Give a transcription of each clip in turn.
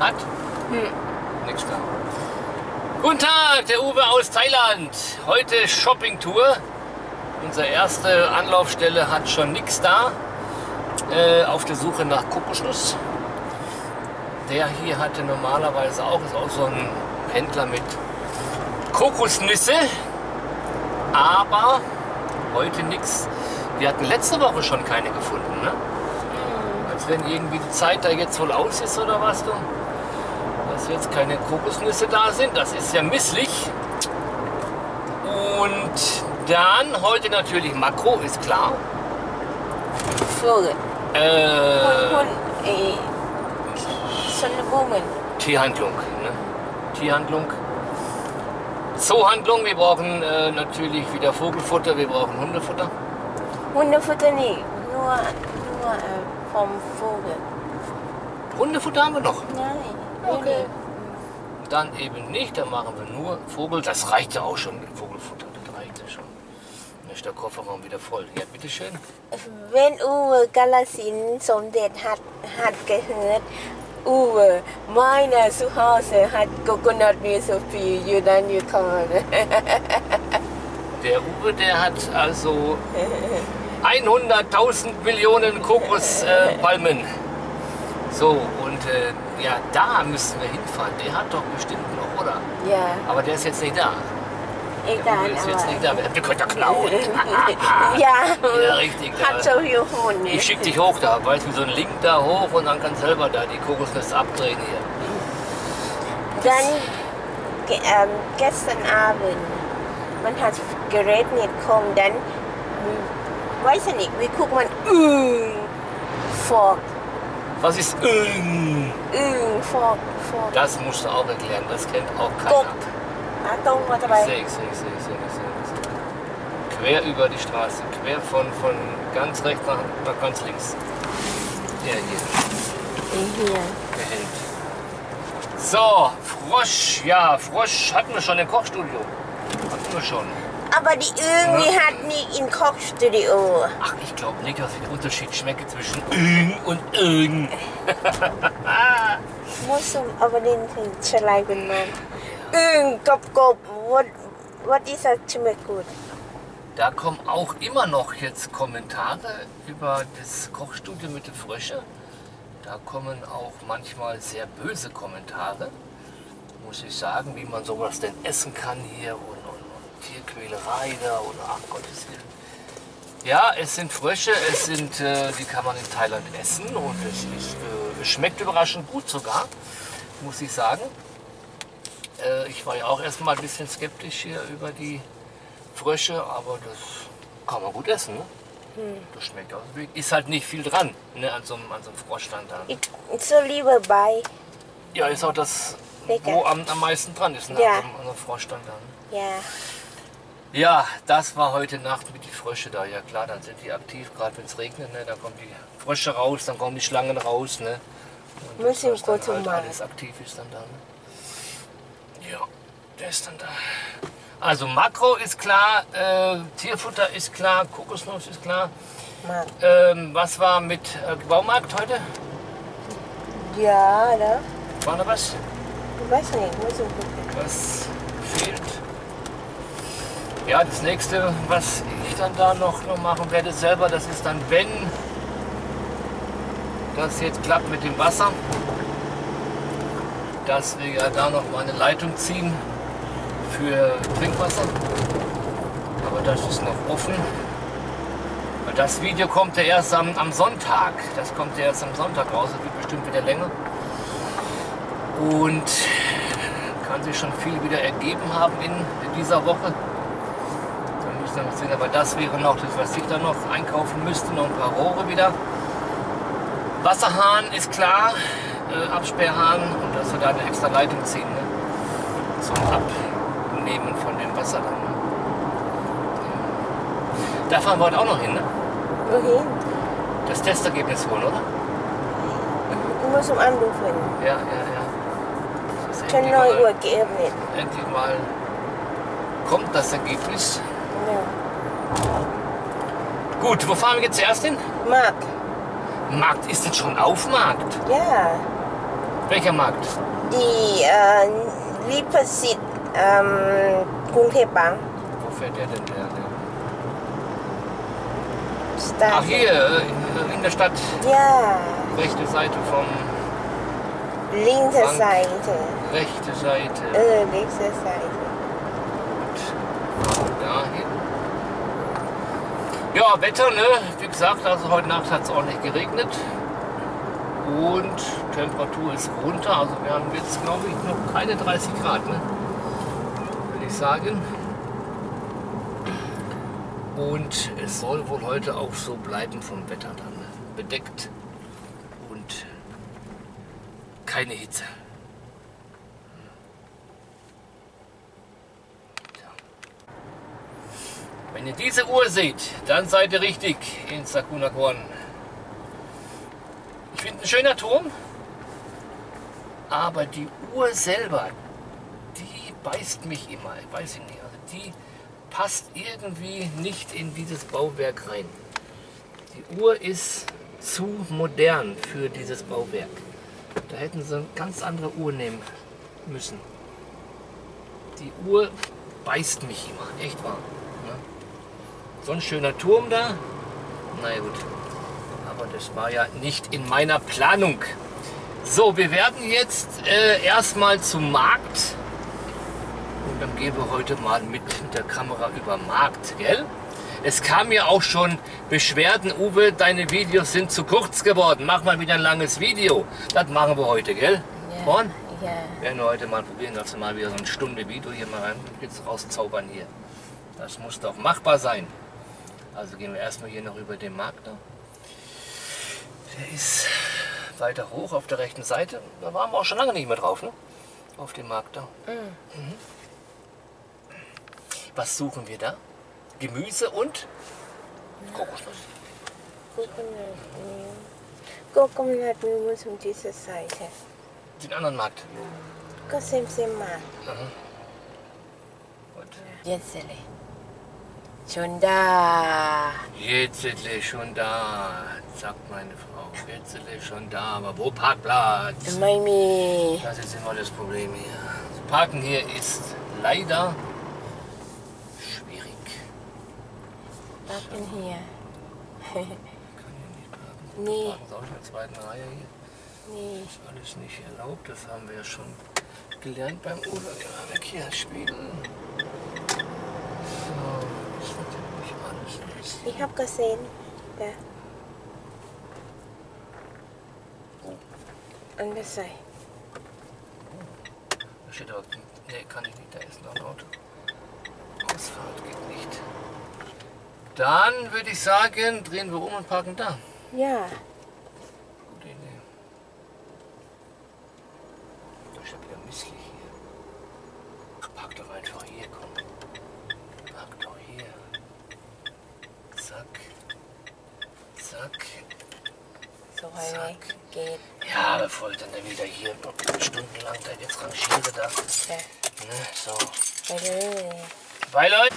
Hat? Nix da. Guten Tag, der Uwe aus Thailand. Heute Shoppingtour. Unsere erste Anlaufstelle hat schon nichts da. Äh, auf der Suche nach Kokosnuss. Der hier hatte normalerweise auch, ist auch so ein Händler mit Kokosnüsse. Aber heute nichts. Wir hatten letzte Woche schon keine gefunden, ne? Als wenn irgendwie die Zeit da jetzt wohl aus ist oder was du? dass jetzt keine Kokosnüsse da sind. Das ist ja misslich. Und dann heute natürlich Makro, ist klar. Vögel. Äh, äh Tierhandlung. Ne? Tierhandlung. Zoohandlung. Wir brauchen äh, natürlich wieder Vogelfutter, wir brauchen Hundefutter. Hundefutter nie, nur, nur äh, vom Vogel. Hundefutter haben wir noch? Nein. Okay. Dann eben nicht, dann machen wir nur Vogel. Das reicht ja auch schon mit Vogelfutter, das reicht ja schon. Dann ist der Kofferraum wieder voll. Ja, bitteschön. Wenn Uwe Galasin zum Den hat, hat gehört, Uwe, meine Zuhause hat Coconut Milch so viel, you dann you can. der Uwe, der hat also 100.000 Millionen Kokospalmen. Äh, so, äh, ja, da müssen wir hinfahren. Der hat doch bestimmt noch, oder? Ja. Aber der ist jetzt nicht da. Egal. Der ist jetzt nicht da. Wir haben die klauen. ja. Ja, richtig. Hat so geholt. Ich schicke dich hoch da. Weißt du, so einen Link da hoch und dann kannst du selber da die Kokosnüsse abdrehen hier. Dann ge ähm, gestern Abend, man hat Gerät nicht kommen, dann, hm, weiß ich nicht, wie guckt man, mm, vor was ist Öng? Öng, vor, vor. Das musst du auch erklären, das kennt auch keiner. Gop. Ah, warte mal. Ich sehe, ich sehe, ich sehe, ich sehe, ich. Quer über die Straße, quer von, von ganz rechts nach, nach ganz links. Der hier. Der hier. Behält. So, Frosch, ja, Frosch hatten wir schon im Kochstudio. Hatten wir schon aber die irgendwie ja. hat nie in Kochstudio. Ach, ich glaube nicht, dass ich den Unterschied schmecke zwischen Öng und Öng. Muss aber den schreiben, machen. Öng, Kopf. Gop, what, what is that schmeckt gut? Da kommen auch immer noch jetzt Kommentare über das Kochstudio mit den Frösche. Da kommen auch manchmal sehr böse Kommentare, muss ich sagen, wie man sowas denn essen kann hier oder Tierquälerei da und ach Gottes Willen. Ja, es sind Frösche, es sind, äh, die kann man in Thailand essen und es, ist, äh, es schmeckt überraschend gut sogar, muss ich sagen. Äh, ich war ja auch erstmal ein bisschen skeptisch hier über die Frösche, aber das kann man gut essen. Ne? Das schmeckt auch. Ist halt nicht viel dran ne, an, so einem, an so einem Frosch dann it's a liver bite Ja, ist auch das, Lecker. wo am, am meisten dran ist, ne? Ja. an, so, einem- an so einem Frosch dann da. Ne? ja ja, das war heute Nacht mit den Frösche da. Ja klar, dann sind die aktiv, gerade wenn es regnet, ne, dann kommen die Frösche raus, dann kommen die Schlangen raus. Ne? Und das, Müssen was dann halt alles aktiv ist dann da. Ne? Ja, der ist dann da. Also Makro ist klar, äh, Tierfutter ist klar, Kokosnuss ist klar. Ähm, was war mit äh, Baumarkt heute? Ja, da. War da was? Ich weiß nicht, muss ich gucken. Was fehlt? Ja, das nächste, was ich dann da noch, machen werde selber, das ist dann, wenn das jetzt klappt mit dem Wasser, dass wir ja da noch mal eine Leitung ziehen für Trinkwasser. Aber das ist noch offen. Das Video kommt ja erst am, am Sonntag. Das kommt ja erst am Sonntag raus. Das wird bestimmt wieder länger. Und kann sich schon viel wieder ergeben haben in, in dieser Woche zusammenziehen. Aber das wäre noch das, was ich da noch einkaufen müsste, noch ein paar Rohre wieder. Wasserhahn ist klar, äh, Absperrhahn und dass wir da eine extra Leitung ziehen ne? zum Abnehmen von dem Wasser dann. Ne? Da fahren wir heute auch noch hin, ne? Mhm. Das Testergebnis holen, oder? Ich muss um Anruf Ja, ja, ja. Das ist 9 Uhr geöffnet. Endlich mal kommt das Ergebnis. Ja. Gut, wo fahren wir jetzt erst hin? Markt. Markt, ist jetzt schon auf Markt? Ja. Welcher Markt? Die äh, Liefersit ähm, Kung Wo fährt der denn her? Ach hier, in, in der Stadt. Ja. Rechte Seite vom... Linke Bank. Seite. Rechte Seite. Äh, linke Seite. Ja, Wetter, ne? Wie gesagt, also heute Nacht hat es ordentlich geregnet. Und Temperatur ist runter. Also wir haben jetzt, glaube ich, noch keine 30 Grad, ne? Würde ich sagen. Und es soll wohl heute auch so bleiben vom Wetter dann. ne? Bedeckt und keine Hitze. Wenn ihr diese Uhr seht, dann seid ihr richtig in Sakunakorn. Ich finde ein schöner Turm, aber die Uhr selber, die beißt mich immer. Ich weiß ich nicht. Also die passt irgendwie nicht in dieses Bauwerk rein. Die Uhr ist zu modern für dieses Bauwerk. Da hätten sie eine ganz andere Uhr nehmen müssen. Die Uhr beißt mich immer, echt wahr. So ein schöner Turm da. Na ja, gut. Aber das war ja nicht in meiner Planung. So, wir werden jetzt äh, erstmal zum Markt. Und dann gehen wir heute mal mit der Kamera über Markt, gell? Es kam ja auch schon Beschwerden, Uwe, deine Videos sind zu kurz geworden. Mach mal wieder ein langes Video. Das machen wir heute, gell? Vorn? ย่า werden wir heute mal probieren, dass wir mal wieder so eine Stunde Video hier mal rein jetzt rauszaubern hier. Das muss doch machbar sein. Also gehen wir erstmal hier noch über den Magna. Ne? Der ist weiter hoch auf der rechten Seite. Da waren wir auch schon lange nicht mehr drauf, ne? Auf den Magda. Mhm. Mhm. Was suchen wir da? Gemüse und Kokosnuss. Kokosnuss. Kokosnussmühle ist um diese Seite. Den anderen Markt? Kasimsim Markt. Mhm. Gut. Jetzt, Sally. Schon da. Jetzele schon da, sagt meine Frau. Jetzele schon da, aber wo Parkplatz? Mami. Das ist immer das Problem hier. Das Parken hier ist leider schwierig. Parken so. hier. kann hier nicht parken. Nee. Parken ist auch in der zweiten Reihe hier. Nee. Das ist alles nicht erlaubt, das haben wir ja schon gelernt beim Urlaub. Ja, weg hier, Schweden. So. Ich habe gesehen, der angesehen. Da steht aber, nee, kann ich nicht, da ist noch Auto. Ausfahrt geht nicht. Dann würde ich sagen, drehen wir um und parken da. Ja. Gute Idee. Das ist ja wieder misslich hier. Park doch einfach. Zack. So häufig geht. Ja, bevor ich dann wieder hier stundenlang da jetzt rangiere da. Okay. Ne, so. Bye, Leute.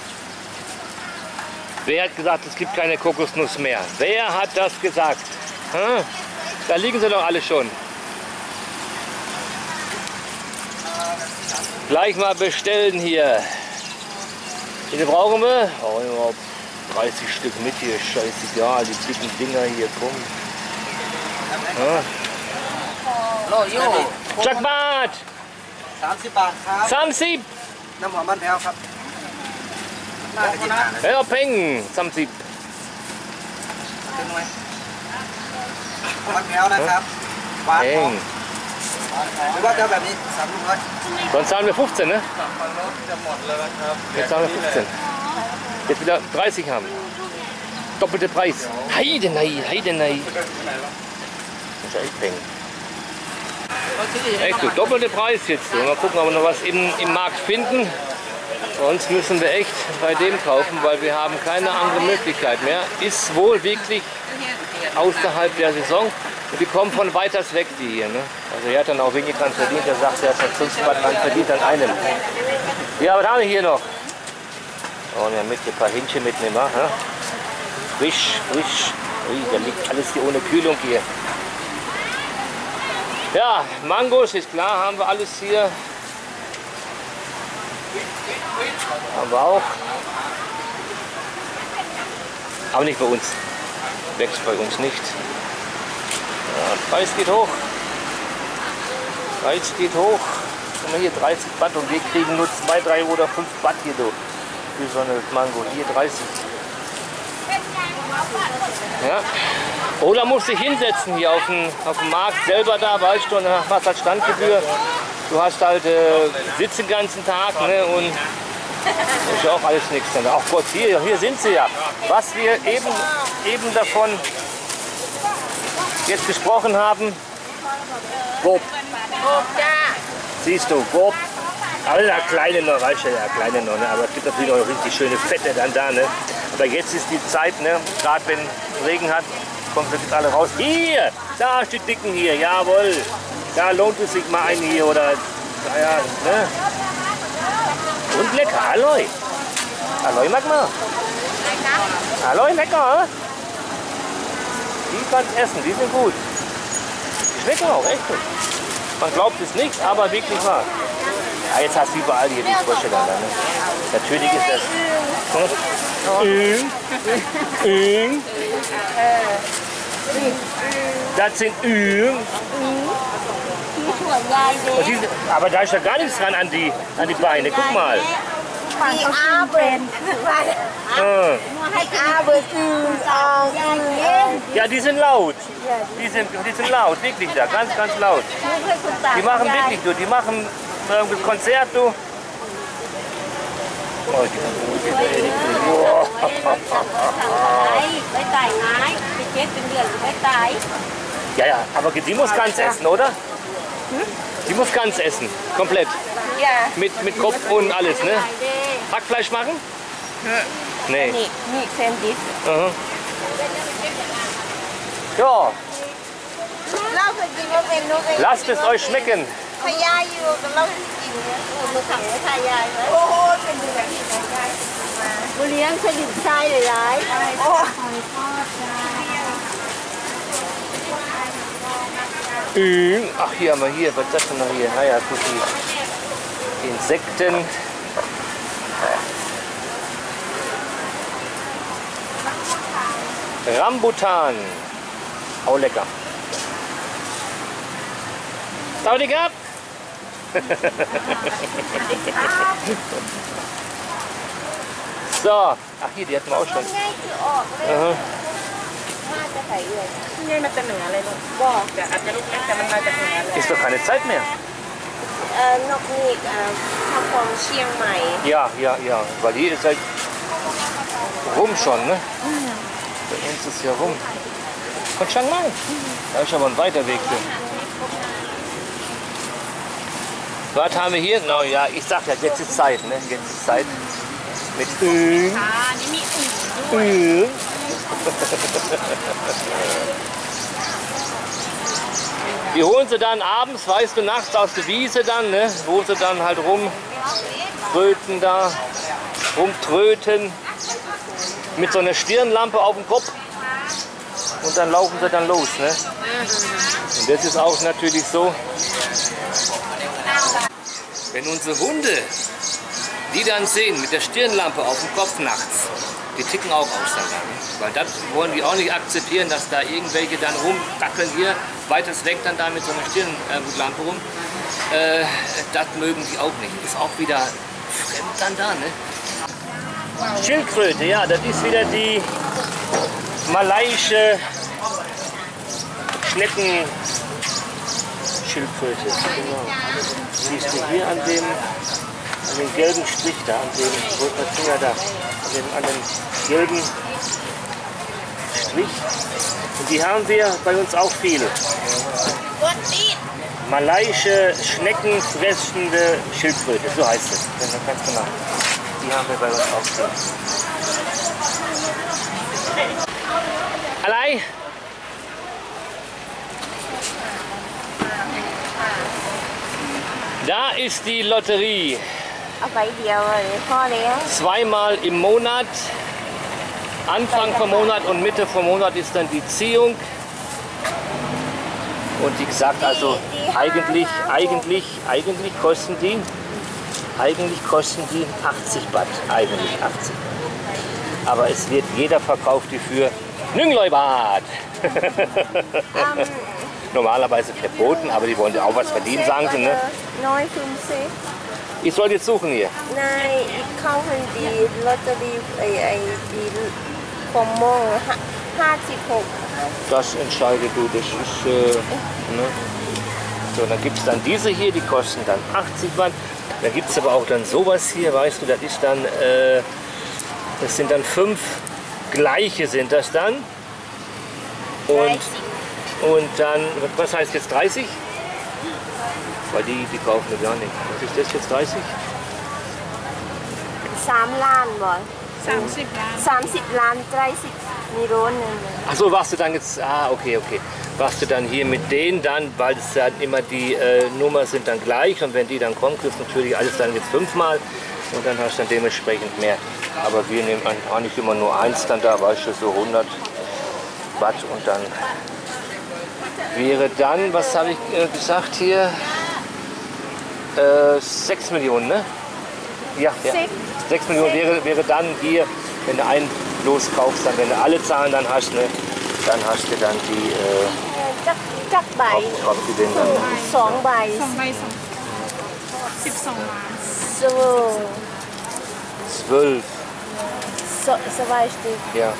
Wer hat gesagt, es gibt keine Kokosnuss mehr? Wer hat das gesagt? Hm? Da liegen sie doch alle schon. Gleich mal bestellen hier. Die brauchen wir? Oh, überhaupt. 30 Stück mit hier. Scheißegal, die dicken Dinger hier kommen. Ja. โลโย่ Jack Bart! สามสิบบาทครับ Samsib! น้ำหอมบ้านแพ้วครับน่าจะกินนานเลย Ja, Peng! Samsib! ถึงไหมบ้านแพ้วนะครับหวานหอม Peng! หรือว่าจะเอาแบบนี้สามลูกร้อย Sonst zahlen wir 15, ne? ฝั่งโน้นจะหมดแล้วนะครับ Jetzt zahlen wir 15. Jetzt wieder 30 haben. Doppelte Preis. Heidenei, Heidenei. Das ist echt peng. Echt, du, doppelte Preis jetzt. So. Mal gucken, ob wir noch was im, im Markt finden. Sonst müssen wir echt bei dem kaufen, weil wir haben keine andere Möglichkeit mehr. Ist wohl wirklich außerhalb der Saison. Und die kommen von weiters weg, die hier. Ne? Also er hat dann auch wenig dran verdient. Er sagt, er hat 5 Mal dran verdient an einem. Ja, was haben wir hier noch? Oh, ja, mit ein paar Hähnchen mitnehmen? Ja? Frisch, frisch. Ui, da liegt alles hier ohne Kühlung hier. Ja, Mangos ist klar, haben wir alles hier. Haben wir auch. Aber nicht bei uns. Wächst bei uns nicht. Ja, Preis geht hoch. Preis geht hoch. Guck mal hier 30 Baht und wir kriegen nur 2, 3 oder 5 Baht hier du. Für so eine Mango. Hier 30. Ja. Oder musst dich hinsetzen hier auf dem, auf dem Markt selber da, weißt du, und dann hast halt Standgebühr. Du hast halt äh, Sitz den ganzen Tag ne, und ist ja auch alles nichts. Ach Gott, hier, hier sind sie ja. Was wir eben, eben davon jetzt gesprochen haben. Bob, siehst du, Bob. Aller kleine noch, weißt du, ja, kleine noch, ne? aber es gibt natürlich auch richtig schöne Fette dann da. Ne? Aber jetzt ist die Zeit, ne? gerade wenn Regen hat, kommen sie jetzt alle raus. Hier, da ist die Dicken hier, jawohl. Da lohnt es sich mal ein hier oder, naja, ne? Und lecker, Aloi. Aloi mag man. Aloi, lecker? Die kannst essen, die sind gut. Die schmecken auch, echt gut. Man glaubt es nicht, aber wirklich wahr. Ja, jetzt hast du überall hier die Frösche da. Ne? Natürlich ist das. Das sind die, aber da ist ja gar nichts dran an die, an die Beine. Guck mal. Die Abend. Abend. Ja, die sind laut. Die sind, die sind laut, wirklich da, ganz, ganz laut. Die machen wirklich, du, die machen irgendwie Konzert, du. Oh, die, Boah. ไปตายง่ายไปเจ็ดเป็นเดือนไปตาย Ja, ja, aber die muss ganz essen, oder? Die muss ganz essen, komplett. Ja. Mit, mit Kopf und alles, ne? ตายเด้ Hackfleisch machen? Nee. นี่นี่เซนดิส Aha. Ja, เราเคยกินว่าเป็นนูเป็น lasst es euch schmecken. พยาอยู่กับเรากินเนี่ยมือขังไม่ทายายไหมโอ้โหเป็นแบบนี้ยาย บุเลี้ยงสลิดทรายหลาย โอ้ Ü. Ach, hier haben wir hier, was ist das denn noch hier? Naja, gut, die Insekten. Rambutan. Auch lecker. Saudi gehabt? so, ach hier, die hatten wir auch schon. ง่ายคือออกเลย Aha. น่าจะใส่เลย นี่มันจะเหนือเลยลูกบอกแต่อาจจะลูกเล็กแต่มันมาจากเหนือเลย Ist doch keine Zeit mehr. เอ่อนกนี่เอ่อทำของเชียงใหม่ Ja, ja, ja. Weil die ist halt rum schon, ne? Bei uns ist ja rum. Von Chiang Mai. Da ist aber ein weiter Weg. Du. Was haben wir hier? Genau, no, ja, ich sag ja, jetzt ist Zeit, ne? Jetzt ist Zeit. Mit Öl. Ah, Die holen sie dann abends, weißt du, nachts aus der Wiese dann, ne? wo sie dann halt rumtröten da, rumtröten. Mit so einer Stirnlampe auf dem Kopf und dann laufen sie dann los. Ne? Und das ist auch natürlich so, wenn unsere Hunde die dann sehen mit der Stirnlampe auf dem Kopf nachts, die ticken auch aus dann. Weil das wollen die auch nicht akzeptieren, dass da irgendwelche dann rumdackeln hier, weiters weg dann da mit so einer Stirnlampe rum. Äh, das mögen die auch nicht. Ist auch wieder fremd dann da, ne? Schildkröte, ja, das ist wieder die malaiische Schnecken. Schildkröte, genau. Siehst du hier an dem, an dem gelben Strich da, an dem, wo Finger da, an dem, an dem gelben Strich. Und die haben wir bei uns auch viele. Malaiische schneckenfressende Schildkröte, so heißt es. Ganz genau. Die haben wir bei uns auch viele. Da ist die Lotterie. Zweimal im Monat. Anfang vom Monat und Mitte vom Monat ist dann die Ziehung. Und wie gesagt, also eigentlich, eigentlich, eigentlich kosten die, eigentlich kosten die 80 Baht, eigentlich 80. Aber es wird jeder verkauft die für Nüngloi Baht. Ähm, Normalerweise verboten, aber die wollen ja auch was verdienen, sagen sie. Ne? 59 Ich soll jetzt suchen hier. Nein, ich kaufe die Lotterie, äh, äh, die vom Morgen, Ha- 56. Das entscheide du, das ist. Äh, ne? So, dann gibt es dann diese hier, die kosten dann 80 Baht. Dann gibt es aber auch dann sowas hier, weißt du, das ist dann, äh, das sind dann fünf gleiche sind das dann. Und, 30. und dann, was heißt jetzt 30? Weil die, die kaufen wir gar nicht. Was ist das jetzt 30? 3ล้านบ่ สามสิบล้าน 30ล้าน30มีโรนหนึง Achso, warst du dann jetzt, ah, okay, okay. Warst du dann hier mit denen dann, weil es dann immer die äh, Nummer sind dann gleich und wenn die dann kommen, kriegst du natürlich alles dann jetzt fünfmal und dann hast du dann dementsprechend mehr. Aber wir nehmen an- eigentlich immer nur eins dann da, weißt du, so 100 Watt und dann wäre dann, was habe ich äh, gesagt hier, äh, 6 Millionen, ne? Ja, ja. Sechs. 6 Millionen wäre, wäre dann hier, wenn du einen loskaufst, dann wenn du alle Zahlen dann hast, ne, dann hast du dann die, äh, จักจักใบ ob, ob du den dann, สองใบ สองใบสองสิบสองล้าน so. Zwölf. So, zwei Stück. Ja.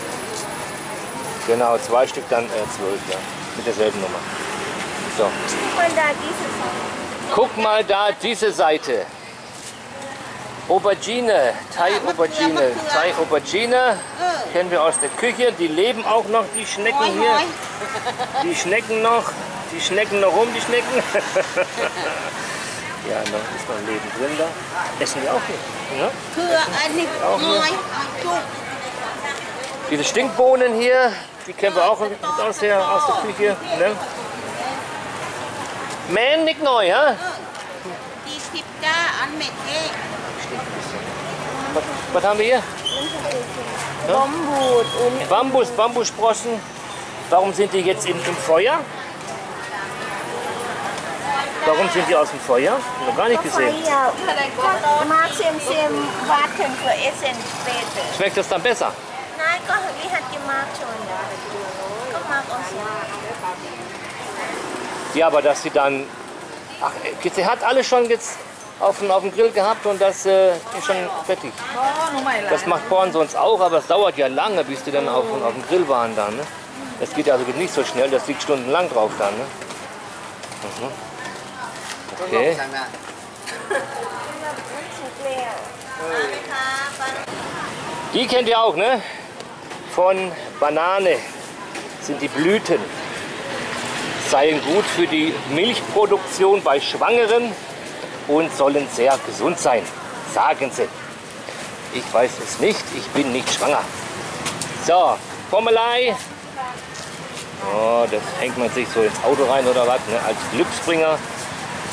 Genau, zwei Stück, dann äh, zwölf, ja. Mit derselben Nummer. So. Guck mal da diese Seite. Guck mal da diese Seite. Aubergine, Thai-Aubergine. Thai-Aubergine kennen wir aus der Küche. Die leben auch noch, die Schnecken hier. Die Schnecken noch, die Schnecken noch rum, die Schnecken. Ja, noch ist noch ein Leben drin da. Essen wir auch hier. Ja? Auch hier. Diese Stinkbohnen hier, die kennen wir auch aus der, aus der Küche. Ne? Man, nicht neu, ja? Die steht da an Was, was haben wir hier? Bambus. Bambus, Bambussprossen. Warum sind die jetzt im, im Feuer? Warum sind die aus dem Feuer? Noch gar nicht gesehen. Martin, sie warten für Essen später. Schmeckt das dann besser? Nein, Kocheli hat gemacht schon. Gemacht auch Ja, aber dass sie dann... Ach, sie hat alles schon jetzt auf dem, auf dem Grill gehabt und das äh, ist schon fertig. Das macht Porn sonst auch, aber es dauert ja lange, bis die dann auf, auf dem Grill waren dann. Ne? Das geht also nicht so schnell, das liegt stundenlang drauf dann. Ne? Mhm. Okay. Die kennt ihr auch, ne? Von Banane sind die Blüten. Seien gut für die Milchproduktion bei Schwangeren und sollen sehr gesund sein, sagen sie. Ich weiß es nicht, ich bin nicht schwanger. So, Pommelei. Oh, das hängt man sich so ins Auto rein oder was, ne? als Glücksbringer.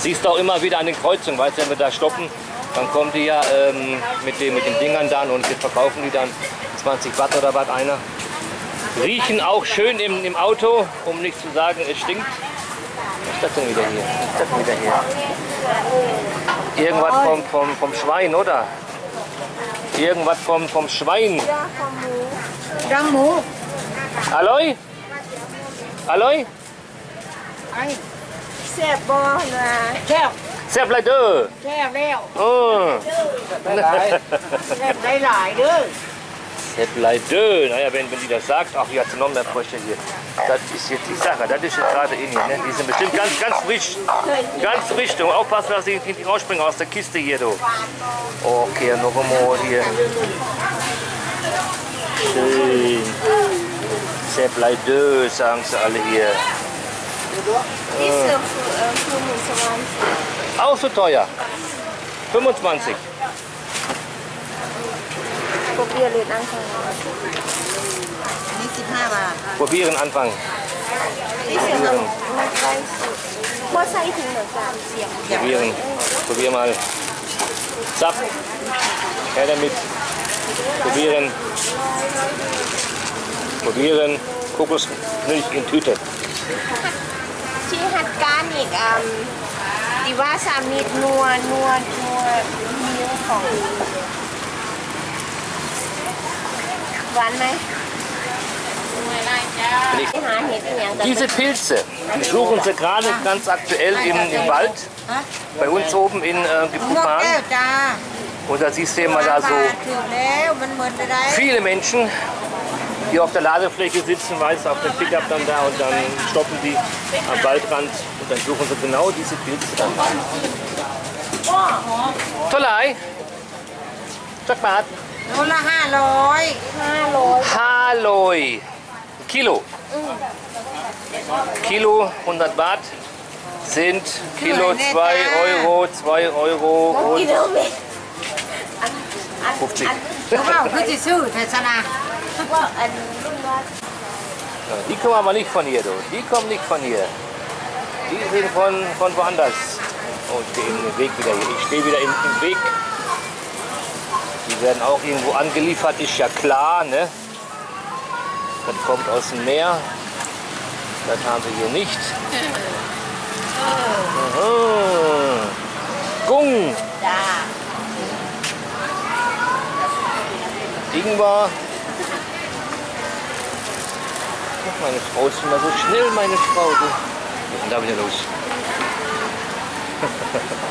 Siehst du auch immer wieder an den Kreuzungen, weißt du, wenn wir da stoppen, dann kommen die ja ähm, mit, den, mit den Dingern dann und wir verkaufen die dann 20 Watt oder was einer. Riechen auch schön im, im Auto, um nicht zu sagen, es stinkt. Was ist das denn wieder hier? Was ist das denn wieder hier? Irgendwas vom, vom, vom Schwein, oder? Irgendwas vom, vom Schwein. Jammu. Aloi? Aloi? Ein. ซ่บบอนะ แซ่บ Sehr bleibt da. แซ่บแล้ว Oh. แซ่บหลายๆเด้อ Sehr bleibt da. Naja, wenn, wenn die das sagt, ach ja, noch mehr Frösche hier. Das ist jetzt die Sache, das ist jetzt gerade in hier. Ne? Die sind bestimmt ganz, ganz frisch. Ganz frisch. Du aufpassen, dass die nicht rausspringen aus der Kiste hier, du. Okay, noch einmal hier. Schön. Sehr bleibt da, sagen sie alle hier. Äh, Auch so teuer. 25. Probier den Anfang. Probieren Anfang. Probieren. Probieren. Probier mal. Zap. Her damit. Probieren. Probieren. Kokosmilch in Tüte. ที่หัด ähm, die Wasser mit nur, nur, nur Milch von Wannไหม Nicht. ไปหาเห็ดอีกอย่างกัน Diese Pilze, die suchen sie gerade ganz aktuell im, im Wald. Bei uns oben in äh, หมดแก้ว Gepupan. จ้า Und da siehst du immer da บา so ทถึงแล้วมันเหมือนจะได้ viele Menschen, die auf der Ladefläche sitzen, weißt auf dem Pickup dann da und dann stoppen die am Waldrand und dann suchen sie genau diese Pilze dann. Tollei! Jackbart! โลละห้าร้อย Haloi! Kilo. Kilo 100 Baht sind Kilo 2 Euro, 2 Euro กิ und โลเมตร 50 Die kommen aber nicht von hier, du. Die kommen nicht von hier. Die sind von, von woanders. Oh, ich stehe im Weg wieder hier. Ich stehe wieder im, im Weg. Die werden auch irgendwo angeliefert, ist ja klar, ne? Das kommt aus dem Meer. Das haben sie hier nicht. Aha. Gung! Ja. า Ingwer. Ach, Meine Frau ist immer so schnell, meine Frau. Ist denn da wieder los?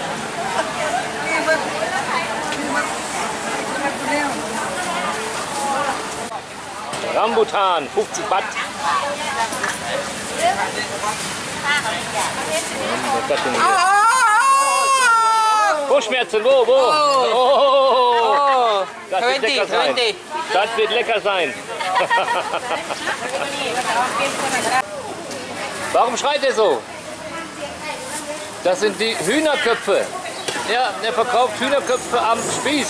Rambutan, 50 Baht. Was Brustschmerzen, wo, wo? Oh. Das wird lecker sein. Das wird lecker sein. Warum schreit er so? Das sind die Hühnerköpfe. Ja, der verkauft Hühnerköpfe am Spieß.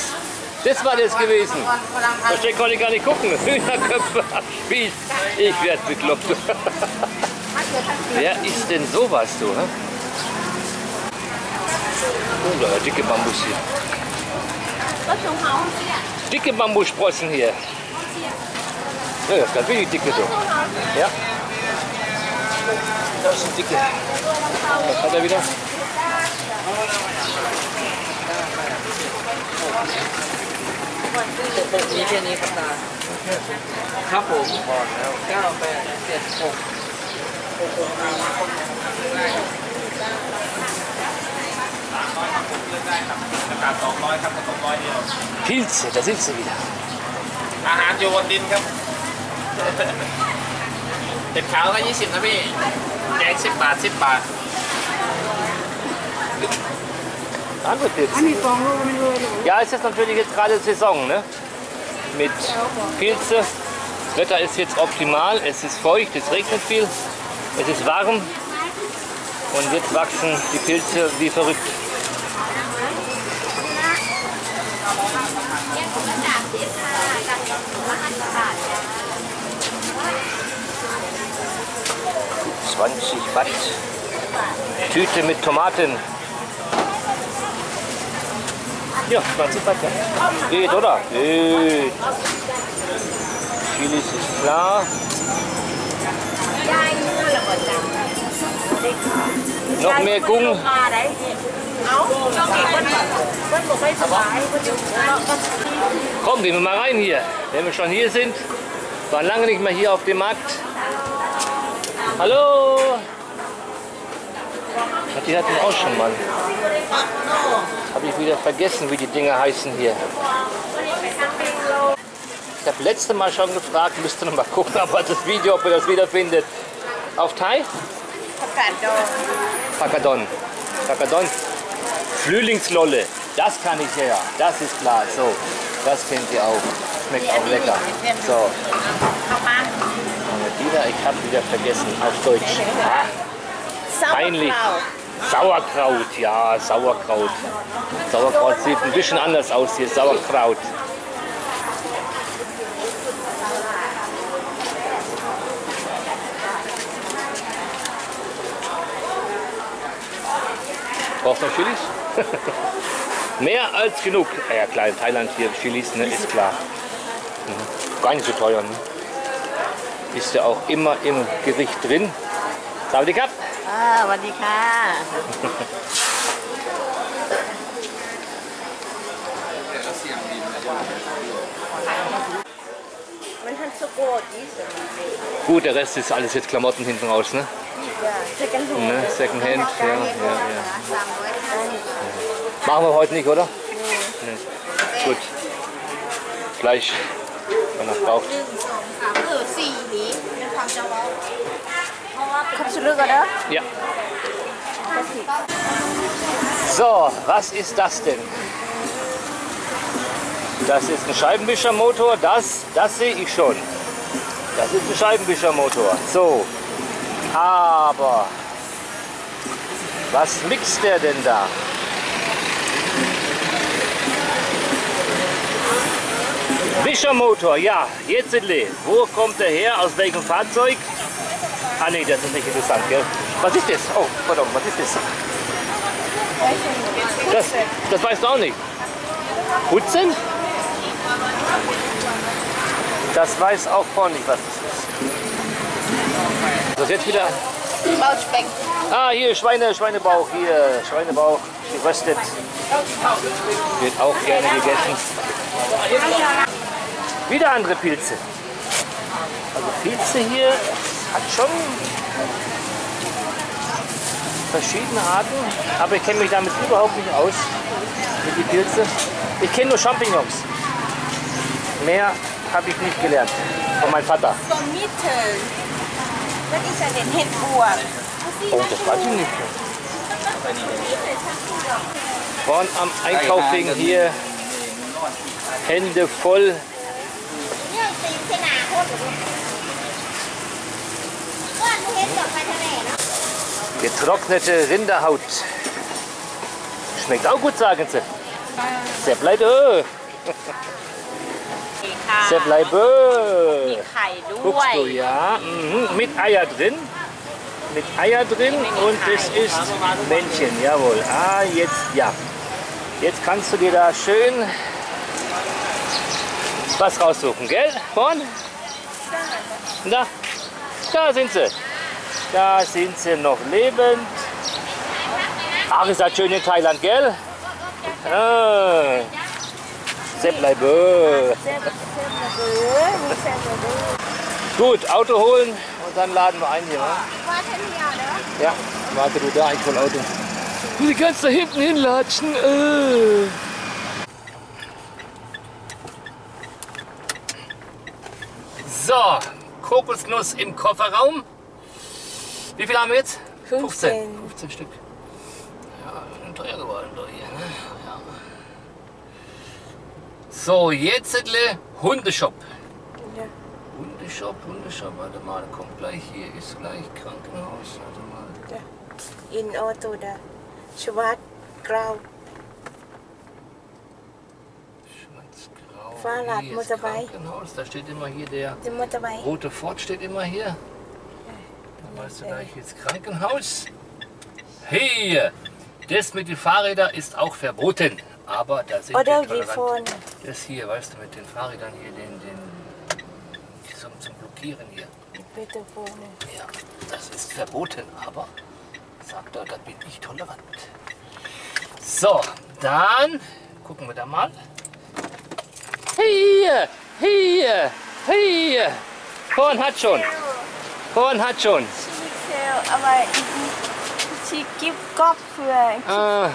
Das war das gewesen. Verstehe konnte ich gar nicht gucken. Hühnerköpfe am Spieß. Ich werde bekloppt. Wer ist denn sowas, du? Hä? Oh, da dicke Bambus hier. Dicke Bambussprossen hier. Ja, das ist ganz wenig dicke so. Ja. Das ist ein dicke. Was hat er wieder? มีแค่นี้ครับตาครับผมบอกแล้วเก้าแปดเจ็ดหก Pilze, da sind sie wieder. อาหารอยู่บนดินครับ เห็ดขาวก็20นะพี่ แกง10 บาท 10 บาท Andere Pilze. Ja, es ist natürlich jetzt gerade Saison, ne? Mit Pilze. Das Wetter ist jetzt optimal, es ist feucht, es regnet viel, es ist warm und jetzt wachsen die Pilze wie verrückt. 20 Watt Tüte mit Tomaten. Ja, 20 Watt. Ja. Geht, oder? Geht. Chilis ist klar. Noch mehr Gung. Komm, gehen wir mal rein hier. Wenn wir schon hier sind, waren lange nicht mehr hier auf dem Markt. Hallo! Die hatten wir auch schon mal. Habe ich wieder vergessen, wie die Dinger heißen hier. Ich habe letzte Mal schon gefragt, müsste noch mal gucken, aber das Video, ob ihr das wiederfindet. Auf Thai? Pakadon. Pakadon. Frühlingslolle. Das kann ich ja. Das ist klar. So, das kennt ihr auch. Schmeckt auch lecker. So. Dina, ich habe wieder vergessen, auf Deutsch. Ah. Peinlich. Sauerkraut. Ja, Sauerkraut. Sauerkraut sieht ein bisschen anders aus hier, Sauerkraut. Braucht noch Chilis? Mehr als genug. Ja klar, in Thailand hier Chilis, ne, ist klar. Mhm. Gar nicht so teuer, ne? ist ja auch immer im Gericht drin. Saudi Ah, Wadika! Gut, der Rest ist alles jetzt Klamotten hinten raus, ne? Ja, Secondhand. Ne? Secondhand, ja, ja, ja. Machen wir heute nicht, oder? Nee. nee. Gut. Gleich wenn man braucht. หนึ่งสองสามเออสี่นี้ในความจะเว้าเพราะว่าขับสุดเลยก็ได้ Ja. So, was ist das denn? Das ist ein Scheibenwischermotor. Das, das sehe ich schon. Das ist ein Scheibenwischermotor. So. Aber was mixt der denn da? Wischermotor, ja, jetzt Wo kommt der her? Aus welchem Fahrzeug? Ah nee, das ist nicht interessant, gell? Was ist das? Oh, pardon, was ist das? Das, das weißt du auch nicht. Putzen? Das weiß auch Paul nicht, was das ist. Das ist jetzt wieder. Bautspeck. Ah, hier Schweine, Schweinebauch, hier Schweinebauch, geröstet. Wird auch gerne gegessen. Wieder andere Pilze. Also Pilze hier hat schon verschiedene Arten, aber ich kenne mich damit überhaupt nicht aus mit den Pilze. Ich kenne nur Champignons. Mehr habe ich nicht gelernt von meinem Vater. Was ist denn ein Hendburg? Oh, das weiß ich nicht. Vorn am Einkauf wegen hier Hände voll. เนี่ยตีนเสนาโคตรว่าหนูเห็นกับไปทะเลเนาะ Getrocknete Rinderhaut. Schmeckt auch gut, sagen sie. Sehr bleibt äh. ค่ะ Sehr bleibt มี äh. ไข่ด้ว Guckst ย du, ja. Mhm. Mit Eier drin. Mit Eier drin und es ist Männchen, jawohl. Ah, jetzt, ja. Jetzt kannst du dir da schön was raussuchen, gell? Vorne? Da. Da sind sie. Da sind sie noch lebend. Ach, ist das schön in Thailand, gell? Ah. Seppleibö. Seblaibe. Gut, Auto holen und dann laden wir ein hier. Ne? Ja, warte du da, ich hol Auto. Du kannst da hinten hinlatschen. Äh. So, Kokosnuss im Kofferraum. Wie viel haben wir jetzt? 15. 15, 15 Stück. Ja, sind teuer geworden doch hier. Ne? Ja. So, jetzt Hundeshop. Ja. Hundeshop, Hundeshop, warte mal, kommt gleich hier, ist gleich Krankenhaus, warte mal. Ja. In Auto da, schwarz, grau. Fahrrad, nee, Motorbike. Krankenhaus, da steht immer hier der rote Ford steht immer hier. Da weißt du gleich jetzt Krankenhaus. Hey, das mit den Fahrrädern ist auch verboten. Aber da sind Oder wir wie vorne. Das hier, weißt du, mit den Fahrrädern hier, den, den zum, zum Blockieren hier. Bitte vorne. Ja, das ist verboten, aber sagt er, da bin ich tolerant. So, dann gucken wir da mal. Hier, hier, hier. Korn hat schon. Korn hat schon. Aber sie gibt Kopf für. Ah.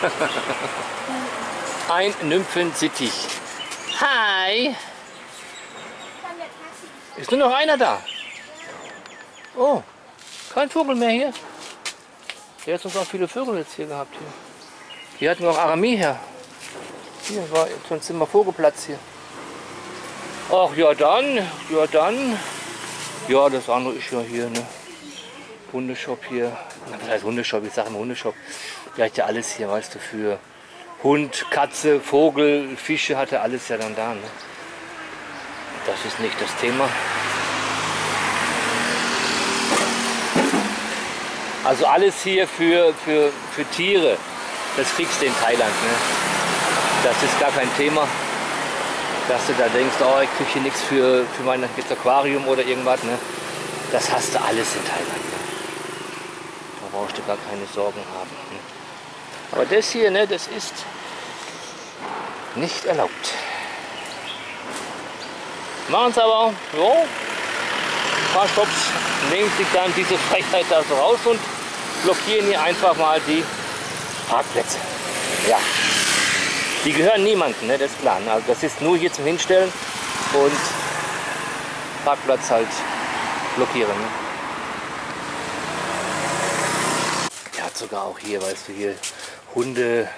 Ein Nymphensittich. Hi. Ist nur noch einer da? Oh, kein Vogel mehr hier. Der hat uns auch viele Vögel jetzt hier gehabt. Hier, hier hatten wir auch Aramie her. Hier war sonst immer Vogelplatz hier. Ach ja dann, ja dann. Ja, das andere ist ja hier, ne? Hundeshop hier. Was heißt Hundeshop? Ich sage immer Hundeshop. Der hat ja alles hier, weißt du, für Hund, Katze, Vogel, Fische hat er alles ja dann da. Ne? Das ist nicht das Thema. Also alles hier für, für, für Tiere, das kriegst du in Thailand. Ne? Das ist gar kein Thema, dass du da denkst, oh, ich kriege hier nichts für, für mein jetzt Aquarium oder irgendwas. Ne? Das hast du alles in Thailand. Ne? brauchst du gar keine Sorgen haben. ne? Aber das hier, ne, das ist nicht erlaubt. Machen sie aber, ja, ein paar Stops, nehmen sich dann diese Frechheit da so raus und blockieren hier einfach mal die Parkplätze. Ja. Die gehören niemandem, ne, das ist klar. ne? Also das ist nur hier zum Hinstellen und Parkplatz halt blockieren. Ne? Er hat sogar auch hier, weißt du, hier Hunde,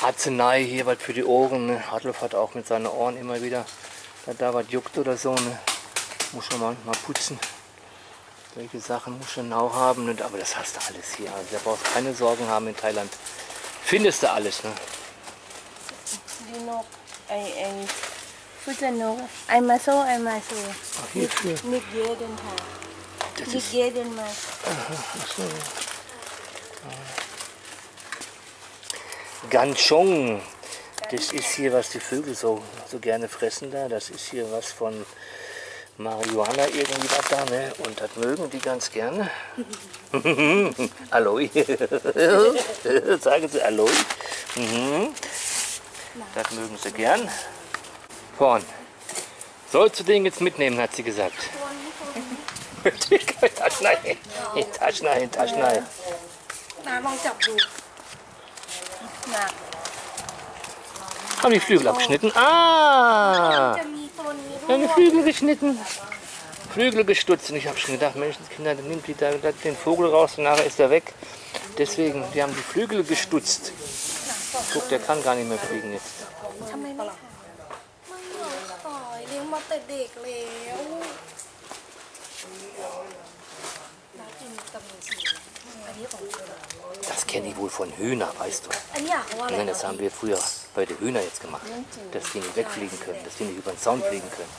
Arznei, hier was für die Ohren. Ne? Hartloff hat auch mit seinen Ohren immer wieder, da, da was juckt oder so. Ne? Muss schon mal, mal putzen. Solche Sachen muss schon auch haben. Ne? Aber das hast du alles hier. Also da brauchst du keine Sorgen haben in Thailand. Findest du alles. Ne? ดีนกไอไอฟูจะนกไอมาโซไอมาโซ Ach, hierfür. มิดเยเดนค่ะ Das มิด ist, เยเดนมา Ganchong. Das ist hier, was die Vögel so, so gerne fressen da. Das ist hier was von Marihuana irgendwie was da, ne? Und das mögen die ganz gerne. Aloe. Sagen sie Aloe. Mhm. Das mögen sie gern. Vorn. Sollst du den jetzt mitnehmen, hat sie gesagt. Taschenei, Taschenei, Taschenei. Haben die Flügel abgeschnitten? Ah! Haben die Flügel geschnitten? Flügel gestutzt und ich habe schon gedacht, Menschenskinder, das dann nimmt die da den Vogel raus und nachher ist er weg. Deswegen, die haben die Flügel gestutzt. Guck, der kann gar nicht mehr fliegen jetzt. ทำไมไม่ค่ะไม่เหรอขอยเลี้ยงมาแต่เด็กแล้วน้ากินตำลึงสีอันนี้ของเธอ Das kennen die wohl von Hühner, weißt du. อันนี้อยากว่าอะไร Nein, das haben wir früher bei den Hühnern jetzt gemacht. Dass die nicht wegfliegen können, dass die nicht über den Zaun fliegen können.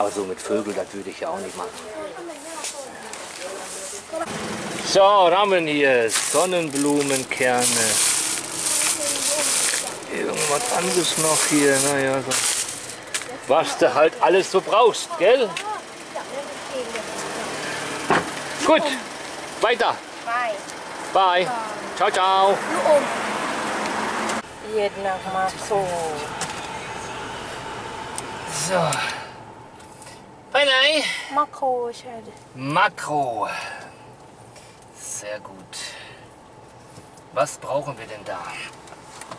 Aber so mit Vögeln, das würde ich ja auch nicht machen. So, Rahmen hier, Sonnenblumenkerne. Irgendwas anderes noch hier, naja. So. Was du halt alles so brauchst, gell? Gut, weiter. Bye. Bye. Ciao, ciao. Jednak mal so. So. Bye, bye. Makro, schade. Makro. Sehr gut. Was brauchen wir denn da?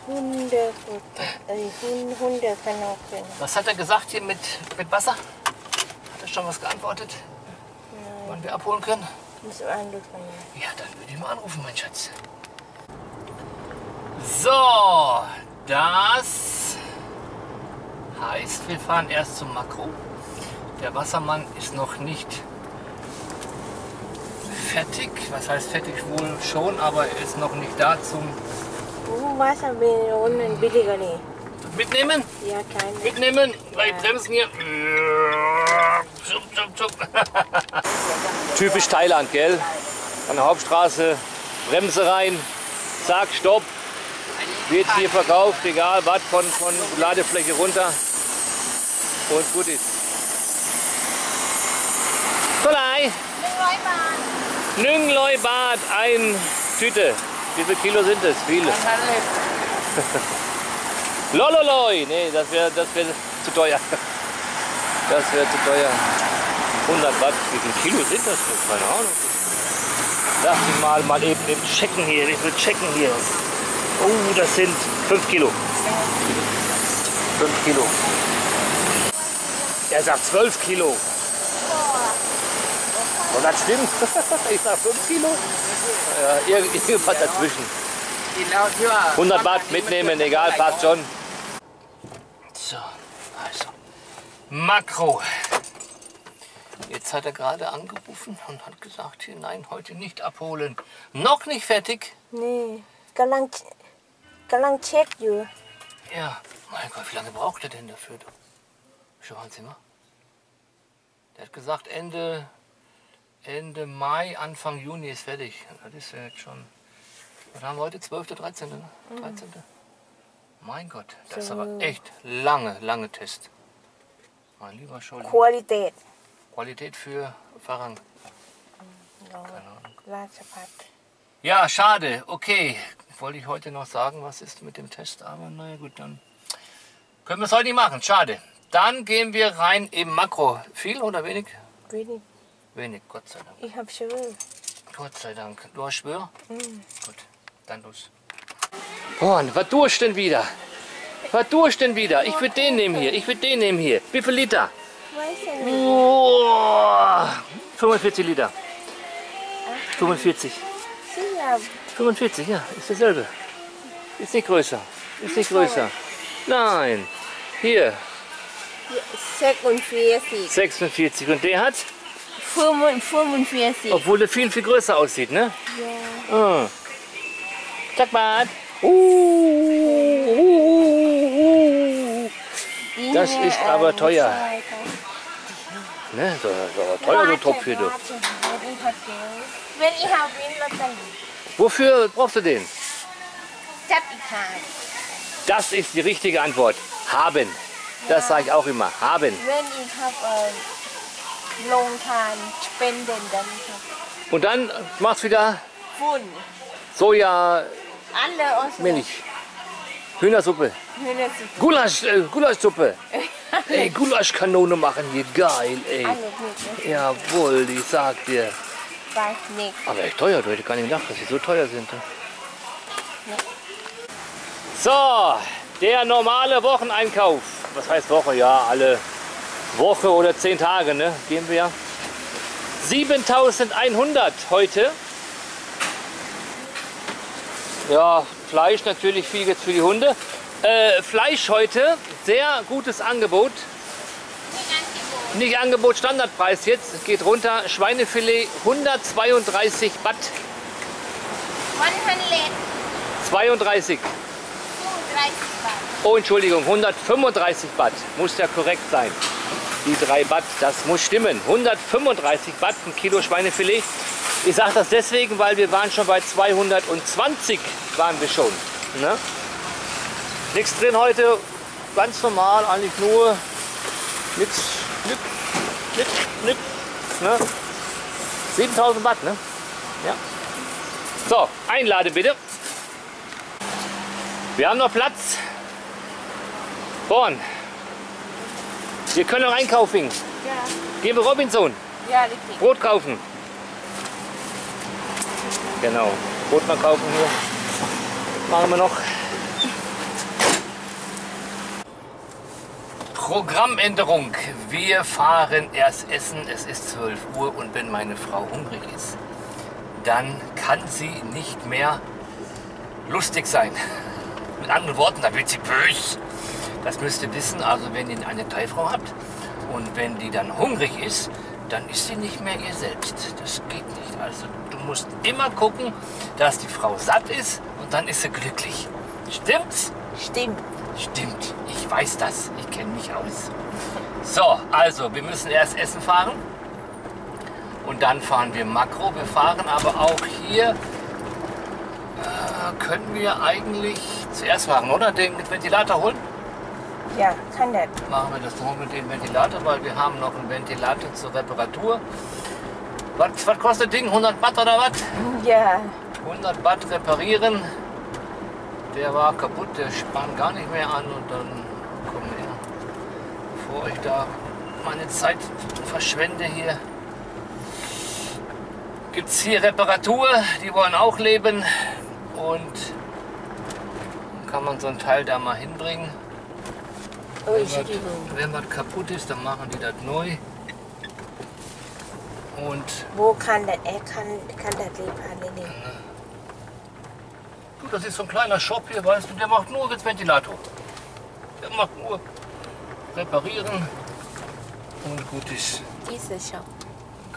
Hunde, äh, Hundekanopen. Was hat er gesagt hier mit, mit Wasser? Hat er schon was geantwortet? Nein. Wann wir abholen können? Muss anrufen. Ja, dann würde ich mal anrufen, mein Schatz. So, das heißt, wir fahren erst zum Makro. Der Wassermann ist noch nicht fertig. Was heißt fertig? Wohl schon, aber er ist noch nicht da zum Oh, Wassermelonen, billiger, nee. Mitnehmen? Ja, keine. Mitnehmen? Bei ja. Bremsen hier. Zup, zup, zup. Typisch Thailand, gell? An der Hauptstraße, Bremse rein, zack, stopp. Wird hier verkauft, egal was, von, von Ladefläche runter. Und gut ist. Tolai! Nüngleubad! Nüngleubad, ein Tüte. Wie viele Kilo sind es? Viele. Lololoi! Nee, das wäre das wär zu teuer. Das wäre zu teuer. 100 Watt, wie viel Kilo sind das? Keine Ahnung. Lass mich mal, mal eben, eben checken hier. Ich will checken hier. Oh, das sind 5 Kilo. 5 Kilo. Er sagt 12 Kilo. Und das stimmt. Ich sag 5 Kilo. Äh, ja, irgendwas dazwischen. 100 Watt mitnehmen, egal, passt schon. So, also Makro. Jetzt hat er gerade angerufen und hat gesagt, hier, nein, heute nicht abholen. Noch nicht fertig? Nee, galang, check you. Ja, mein Gott, wie lange braucht er denn dafür? Du? Schauen Sie mal. Der hat gesagt, Ende Ende Mai, Anfang Juni ist fertig. Das ist ja jetzt schon. Was haben wir heute? 12. 13. Ne? 13. Mhm. Mein Gott, das ist aber echt lange, lange Test. Mein lieber Scholli. Qualität. Qualität für Farang. Mhm, genau. Ja, schade. Okay, wollte ich heute noch sagen, was ist mit dem Test, aber naja gut, dann können wir es heute nicht machen. Schade. Dann gehen wir rein im Makro. Viel oder wenig? Wenig. Wenig, Gott sei Dank. Ich hab Schwur. Gott sei Dank. Du hast Schwör? Gut, dann los. Boah, was durch denn wieder? Was durch denn wieder? Ich würde den nehmen hier. Ich würde den nehmen hier. Wie viel Liter? Weiß ja nicht. Boah, 45 Liter. 45. Sicher. 45, ja, ist dasselbe. Ist nicht größer. Ist nicht größer. Nein. Hier, 46. 46. Und der hat, 45. Obwohl der viel, viel größer aussieht, ne? Ja. Mhm. Sag mal. Uh, uh, uh, das ist aber teuer. Ne, das ist aber teuer, so Topf hier, du. Wofür brauchst du den? Das ist die richtige Antwort. Haben. Das sage ich auch immer. Haben. Wenn ich habe Lohn spenden dann. Und dann machst du wieder Huhn. Soja, Alle aus Milch, Hühnersuppe, Hühnersuppe. Gulasch, äh, Gulaschsuppe. ey, Gulaschkanone machen hier, geil, ey. Jawohl, ich sag dir. Weiß nicht. Aber echt teuer, du hättest gar nicht gedacht, dass sie so teuer sind. Nee. So, der normale Wocheneinkauf. Was heißt Woche? Ja, alle Woche oder zehn Tage, ne? Gehen wir. 7100 heute. Ja, Fleisch natürlich viel jetzt für die Hunde. Äh, Fleisch heute, sehr gutes Angebot. Nicht Angebot. Standardpreis jetzt. Geht runter. Schweinefilet 132 Baht. 132. 32 Oh, Entschuldigung, 135 Baht. Muss ja korrekt sein. Die 3 Baht, das muss stimmen. 135 Baht, ein Kilo Schweinefilet. Ich sage das deswegen, weil wir waren schon bei 220 waren wir schon. Ne? Nichts drin heute, ganz normal, eigentlich nur nix, nix, nix, nix. Ne? 7000 Baht, ne? Ja. So, einladen bitte. Wir haben noch Platz. Born. Wir können auch einkaufen. Ja. Gehen wir Robinson. Ja, richtig. Brot kaufen. Genau. Brot mal kaufen hier. Machen wir noch. Programmänderung. Wir fahren erst essen. Es ist 12 Uhr und wenn meine Frau hungrig ist, dann kann sie nicht mehr lustig sein. Mit anderen Worten, dann wird sie böse. Das müsst ihr wissen, also wenn ihr eine Teilfrau habt und wenn die dann hungrig ist, dann ist sie nicht mehr ihr selbst. Das geht nicht. Also du musst immer gucken, dass die Frau satt ist und dann ist sie glücklich. Stimmt's? Stimmt. Stimmt. Ich weiß das. Ich kenne mich aus. So, also wir müssen erst Essen fahren und dann fahren wir Makro. Wir fahren aber auch hier äh, können wir eigentlich zuerst fahren, oder? Den Ventilator holen? Ja, kann das. Machen wir das doch mit dem Ventilator, weil wir haben noch einen Ventilator zur Reparatur. Was, was kostet das Ding? 100 Watt oder was? Ja. 100 Watt reparieren. Der war kaputt, der sprang gar nicht mehr an und dann kommen wir, bevor ich da meine Zeit verschwende hier. Gibt es hier Reparatur, die wollen auch leben und kann man so ein Teil da mal hinbringen. Oh, wenn was kaputt ist, dann machen die das neu. Und Wo kann der Er kann, kann das Liebhaben nicht. Du, das ist so ein kleiner Shop hier, weißt du, der macht nur jetzt Ventilator. Der macht nur reparieren und gut ist. Dieser Shop.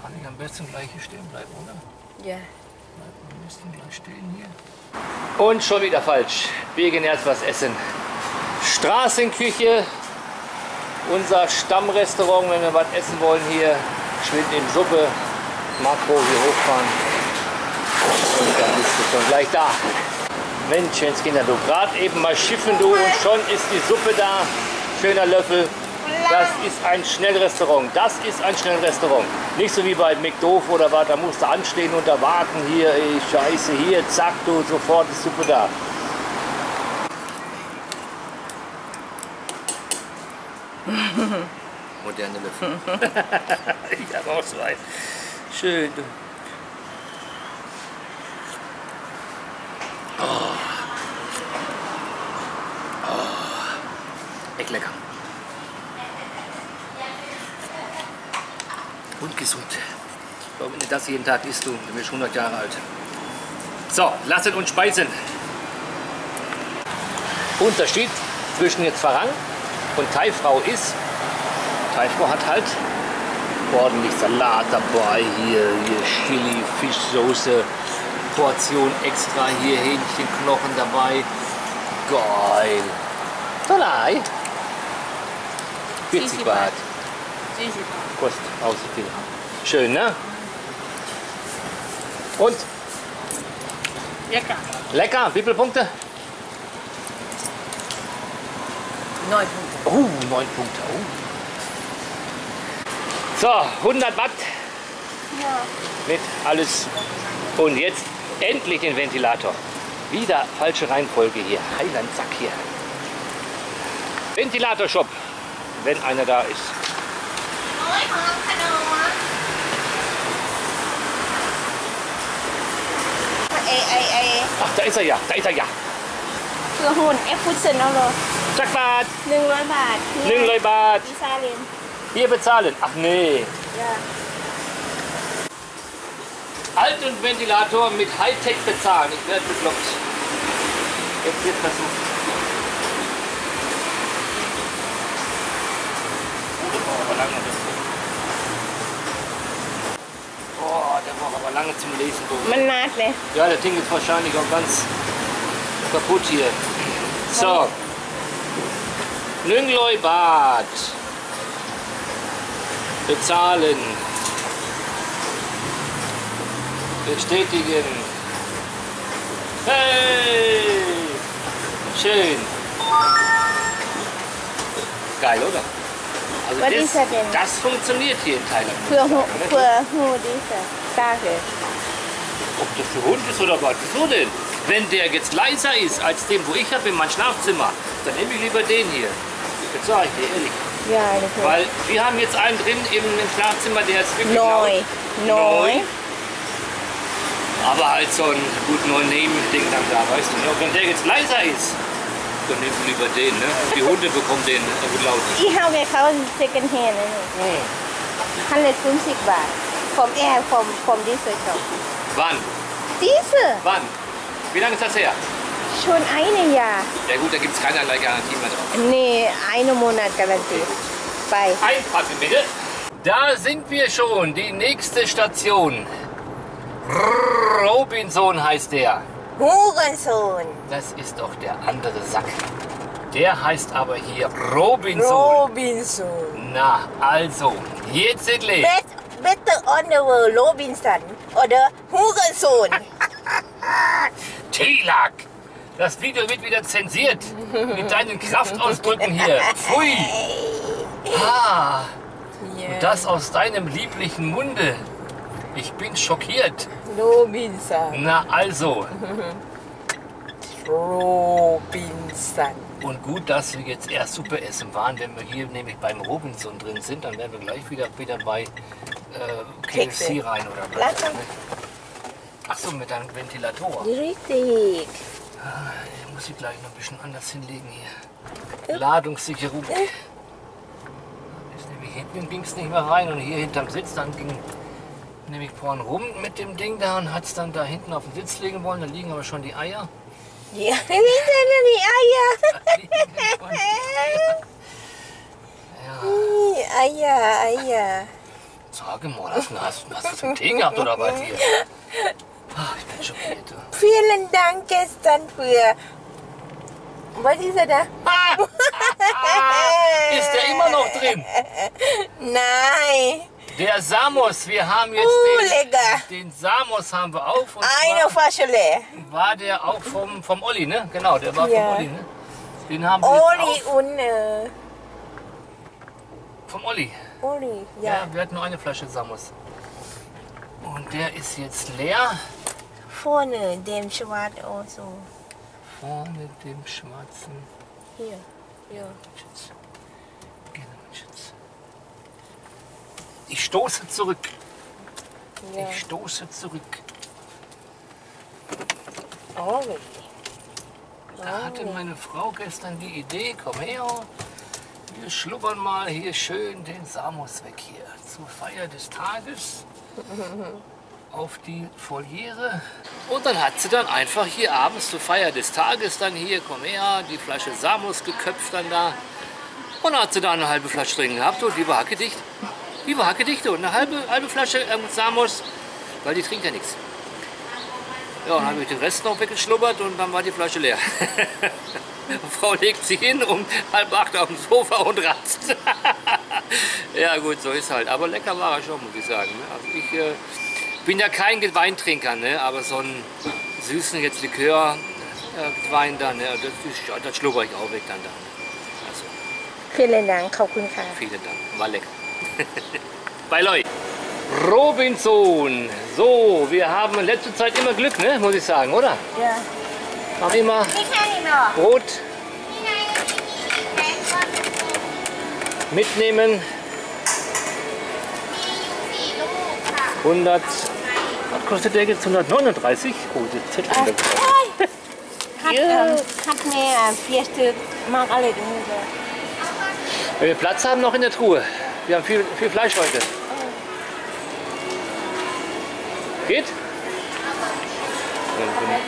Kann ich am besten gleich hier stehen bleiben, oder? Ja. Am besten gleich stehen hier. Und schon wieder falsch. Wir gehen jetzt was essen. Straßenküche unser Stammrestaurant, wenn wir was essen wollen hier. Schwind in Suppe, Makro hier hochfahren. Und dann bist du schon gleich da. Menschenskinder, du gerade eben mal schiffen du und schon ist die Suppe da. Schöner Löffel. Das ist ein Schnellrestaurant. Das ist ein Schnellrestaurant. Nicht so wie bei McDoof oder was, da musst du anstehen und da warten. Hier, ey, scheiße, hier, zack, du, sofort ist Suppe da. Moderne Löffel. ich habe auch so einen. Schön. Oh. Oh. Echt lecker. Und gesund. Ich glaube, wenn du das jeden Tag isst, du, du bist 100 Jahre alt. So, lasset uns speisen. Unterschied zwischen jetzt Farang und Thaifrau ist, Thaifrau hat halt ordentlich Salat dabei, hier, hier Chili, Fischsoße, Portion extra, hier Hähnchenknochen dabei. Geil. Tolai. 40 Baht. Kostet auch so viel. Schön, ne? Und? Lecker. Lecker. Wie viele Punkte? Neun Punkte. Oh, 9 Punkte. Oh. So, 100 Watt Ja. mit alles. Und jetzt endlich den Ventilator. Wieder falsche Reihenfolge hier. Heiland Sack hier. Ventilatorshop, wenn einer da ist. โอ้ยของน้องขนมไอไอไอ Ach, da ist er ja, da ist er ja. คือหุ่นเอฟฟุตเซนเอาเลย Zack, Bad. หนึ่งร้อยบาท 100 Baht. พิซซ่าเรียน Hier bezahlen. Ach nee. จ้ะ Alt und Ventilator mit Hightech bezahlen. Ich werde bekloppt. Jetzt wird versucht. Oh, aber lange das. Oh, der braucht aber lange zum Lesen. du. มันนัดเลย Ja, das Ding ist wahrscheinlich auch ganz kaputt hier. So. Nüngloi-Bad. Bezahlen. Bestätigen. Hey! Schön. Geil, oder? Also Was das, ist er denn? Das funktioniert hier in Thailand. Für, sagen, für, für diese Tage. Ob das für Hund ist oder was, wieso denn? Wenn der jetzt leiser ist als dem, wo ich habe in meinem Schlafzimmer, dann nehme ich lieber den hier. Das sage ich dir ehrlich. Ja, okay. Weil wir haben jetzt einen drin im, im Schlafzimmer, der ist wirklich neu. Neu. Aber halt so ein gut No-Name-Ding dann da, weißt du. Ne? Und wenn der jetzt leiser ist, dann nimm lieber den, ne? Die Hunde bekommen den äh, gut laut. Ich habe gekauft Second Hand. Ne? Mm. 150 Bar. Vom, äh, vom, vom dieser Shop. Wann? Diese? Wann? Wie lange ist das her? Schon ein Jahr. Ja gut, da gibt es keinerlei Garantie mehr drauf. Nee, eine Monat Garantie. Bei. Ein Pappe bitte. Da sind wir schon, die nächste Station. Robinson heißt der. Hurensohn. Das ist doch der andere Sack. Der heißt aber hier Robinson. Robinson. Na, also, jetzt sind wir. Bitte andere Robinson oder Hurensohn. Tilak. Das Video wird wieder zensiert. Mit deinen Kraftausdrücken hier. Pfui. Ah. Und das aus deinem lieblichen Munde. Ich bin schockiert. Robinson. Na also. Robinson. Und gut, dass wir jetzt erst Suppe essen waren. Wenn wir hier nämlich beim Robinson drin sind, dann werden wir gleich wieder, wieder bei äh, KFC rein oder was. Ach mit deinem Ventilator. Richtig. Ich muss sie gleich noch ein bisschen anders hinlegen hier. Ladungssicherung. Ist nämlich hinten ging es nicht mehr rein und hier hinterm Sitz, dann ging nämlich vorn rum mit dem Ding da und hat es dann da hinten auf den Sitz legen wollen. Da liegen aber schon die Eier. Ja, sind die Eier. ja. Eier, Eier. Sag mal, hast hast du das Tee gehabt oder was hier? Ah, ich bin schockiert. du. vielen Dank gestern für was ist er da Ah, ah, ist der immer noch drin? nein Der Samos, wir haben jetzt Uh, den, lecker. den Samos haben wir auf. Und eine Faschele war der auch vom, vom Olli, ne? Genau, der war Ja. vom Olli, ne? Den haben wir auf. und äh, vom Olli. Oli, Ja. ja. wir hatten nur eine Flasche Samos. Und der ist jetzt leer. Vorne, dem Schwarz also. Vorne dem schwarzen Hier. Ja. Ich stoße zurück. Ja. Ich stoße zurück. Oh. Da hatte meine Frau gestern die Idee, komm her, wir schlubbern mal hier schön den Samos weg hier. Zur Feier des Tages auf die Foliere. Und dann hat sie dann einfach hier abends zur Feier des Tages dann hier, komm her, die Flasche Samos geköpft dann da. Und dann hat sie da eine halbe Flasche drin gehabt und die war hackedicht. Die war hackedicht und eine halbe, halbe Flasche ähm, Samos, weil die trinkt ja nichts. Ja, dann habe ich den Rest noch weggeschlubbert und dann war die Flasche leer. Frau legt sie hin um halb acht auf dem Sofa und ratzt. ja gut, so ist halt. Aber lecker war er schon, muss ich sagen. Ne? Also ich äh, bin ja kein Weintrinker, ne? aber so einen süßen jetzt Likör äh, Wein da, ne? das, ist, das schlubber ich auch weg dann da. Ne? Also. Vielen Dank, Frau Vielen Dank, war lecker. Bei Leute. Robinson. So, wir haben in letzter Zeit immer Glück, ne? muss ich sagen, oder? Ja. Haben immer Brot mitnehmen. 100, was kostet der jetzt? 139? Oh, der Zettel. Ach, hey. Ähm, mir äh, vier Stück, mag alle Wenn wir Platz haben, noch in der Truhe. Wir haben viel, viel Fleisch heute. Geht?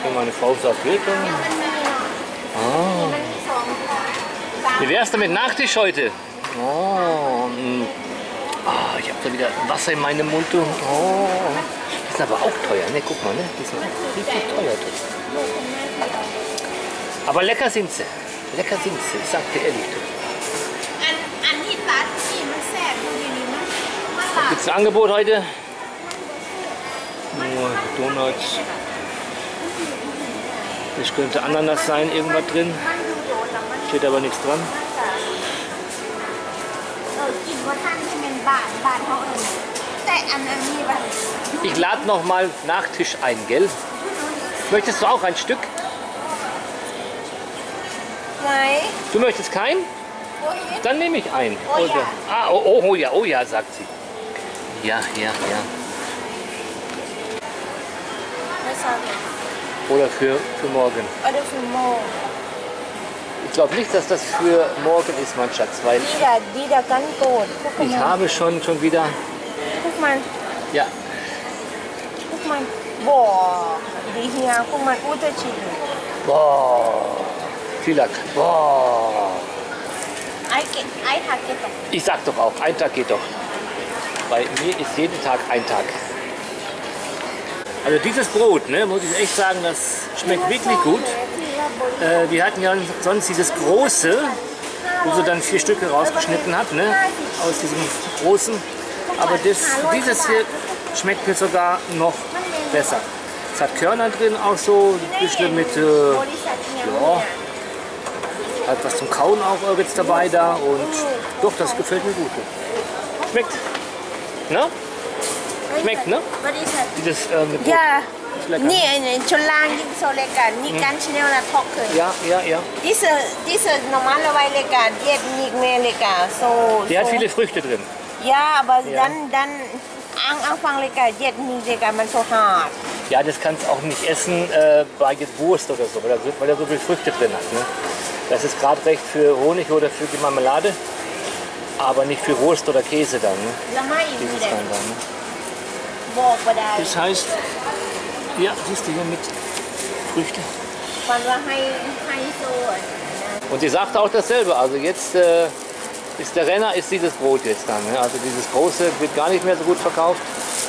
Wenn meine Frau sagt, geht dann. Ah. Wie wär's damit Nachtisch heute? Oh. Ah, ich habe da wieder Wasser in meinem Mund. Oh. Die sind aber auch teuer, ne? Guck mal, ne? Die sind richtig teuer. Du. Aber lecker sind sie. Lecker sind sie, ich sag dir ehrlich. Du. Gibt es ein Angebot heute? nur Donuts. Es könnte Ananas sein, irgendwas drin. Steht aber nichts dran. Ich lade nochmal Nachtisch ein, gell? Möchtest du auch ein Stück? Nein. Du möchtest kein? Dann nehme ich ein. Oh ja. Ah, oh, oh, oh ja, oh ja, sagt sie. Ja, ja, ja. Oder für, für morgen. Oder für morgen. Ich glaube nicht, dass das für morgen ist, mein Schatz, weil Dida, Dida kann gut. Guck ich mal. habe schon, schon wieder... Guck mal. Ja. Guck mal. Boah. Die hier, guck mal, Unterschiede. Boah. Viel Dank. Boah. Ein Tag geht doch. Ich sag doch auch, ein Tag geht doch. Bei mir ist jeden Tag ein Tag. Also dieses Brot, ne, muss ich echt sagen, das schmeckt wirklich gut. Äh, wir hatten ja sonst dieses große, wo sie dann vier Stücke rausgeschnitten hat, ne, aus diesem großen. Aber das, dieses hier schmeckt mir sogar noch besser. Es hat Körner drin, auch so ein bisschen mit, äh, ja, hat was zum Kauen auch jetzt dabei da und doch, das gefällt mir gut. Schmeckt, ne? Schmeckt, ne? Was ist das? Dieses äh. Ja. Ist lecker. Nee, schon lange nicht so lecker. Nicht hm. ganz schnell und trocken. Ja, ja, ja. Diese, diese normalerweise lecker, die hat nicht mehr lecker. So, die so. hat viele Früchte drin. Ja, aber ja. dann, dann am Anfang lecker, jetzt nicht lecker, man so hart. Ja, das kannst du auch nicht essen äh, bei Wurst oder so, weil da, weil da so viele Früchte drin hat. Ne? Das ist gerade recht für Honig oder für die Marmelade, aber nicht für Wurst oder Käse dann. Ne? Dieses dann, ne? Das heißt, ja, siehst du hier mit Früchte. Und sie sagt auch dasselbe, also jetzt äh, ist der Renner, ist dieses Brot jetzt dann. Ne? Also dieses große wird gar nicht mehr so gut verkauft.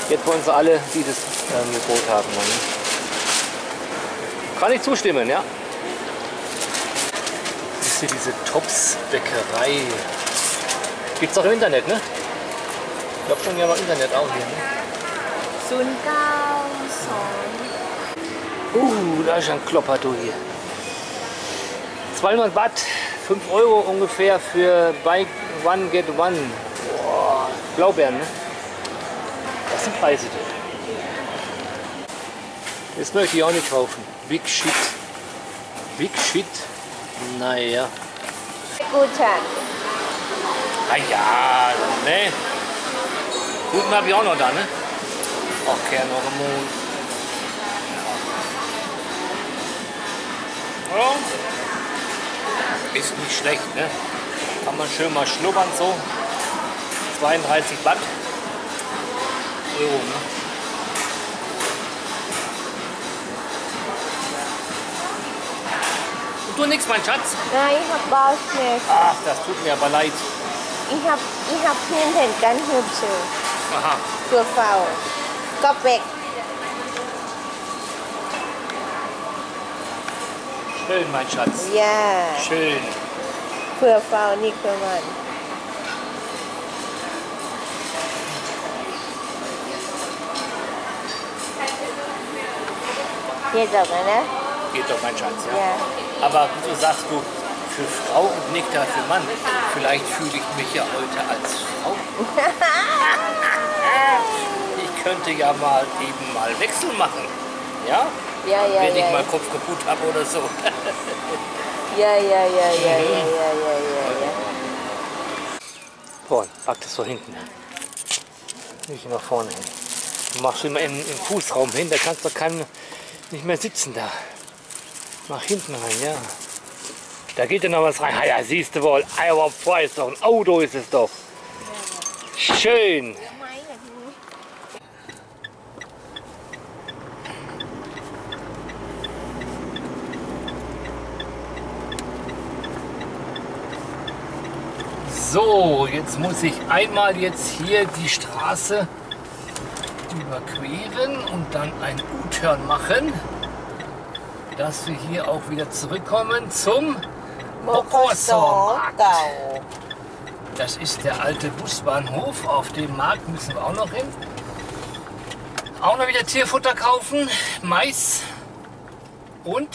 Jetzt wollen sie alle dieses ähm, Brot haben. Ne? Kann ich zustimmen, ja. Siehst du diese Tops-Bäckerei. Gibt's auch im Internet, ne? Ich glaube schon, ja, mal Internet auch hier. Ne? ศูนย์เก้าสอง Uh, da ist ein Klopper du hier. 200 Watt, 5 Euro ungefähr für Buy One Get One. Blaubeeren, ne? Das sind Preise. Das möchte ich auch nicht kaufen. Big Shit. Big Shit. Naja. Gutschein. Ah ja, ne? Guten habe ich auch noch da, ne? Okay, noch ein Mond. Ja. Ist nicht schlecht, ne? Kann man schön mal schnuppern so. 32 Watt. Euro, ne? Und du nix, mein Schatz? Nein, ich hab Bauchschmerzen. Ach, das tut mir aber leid. Ich hab, ich hab hinten ganz hübsche Aha. für Frau. Kopf weg. Schön, mein Schatz. Ja, Schön. für Frau, nicht für Mann. Geht doch, ne? Geht doch, mein Schatz, ja. Ja. Aber wieso sagst du für Frau und nicht da für Mann? Vielleicht fühle ich mich ja heute als Frau. Ich könnte ja mal eben mal Wechsel machen. Ja? Ja, ja, Wenn ich ja. mal Kopf kaputt habe oder so. Ja, ja, ja, ja, ja, ja, ja, ja, ja. Vorne, pack das so hinten hin. Nicht nach vorne hin. Du machst immer im, im Fußraum hin, da kannst du kein, nicht mehr sitzen da. Mach hinten rein, ja. Da geht ja noch was rein. Ah ja, siehst du wohl. Iowa ist doch ein Auto, ist es doch. Schön. So, jetzt muss ich einmal jetzt hier die Straße überqueren und dann ein U-Turn machen, dass wir hier auch wieder zurückkommen zum Bokoso-Markt. Gau. Das ist der alte Busbahnhof. Auf dem Markt müssen wir auch noch hin. Auch noch wieder Tierfutter kaufen, Mais und,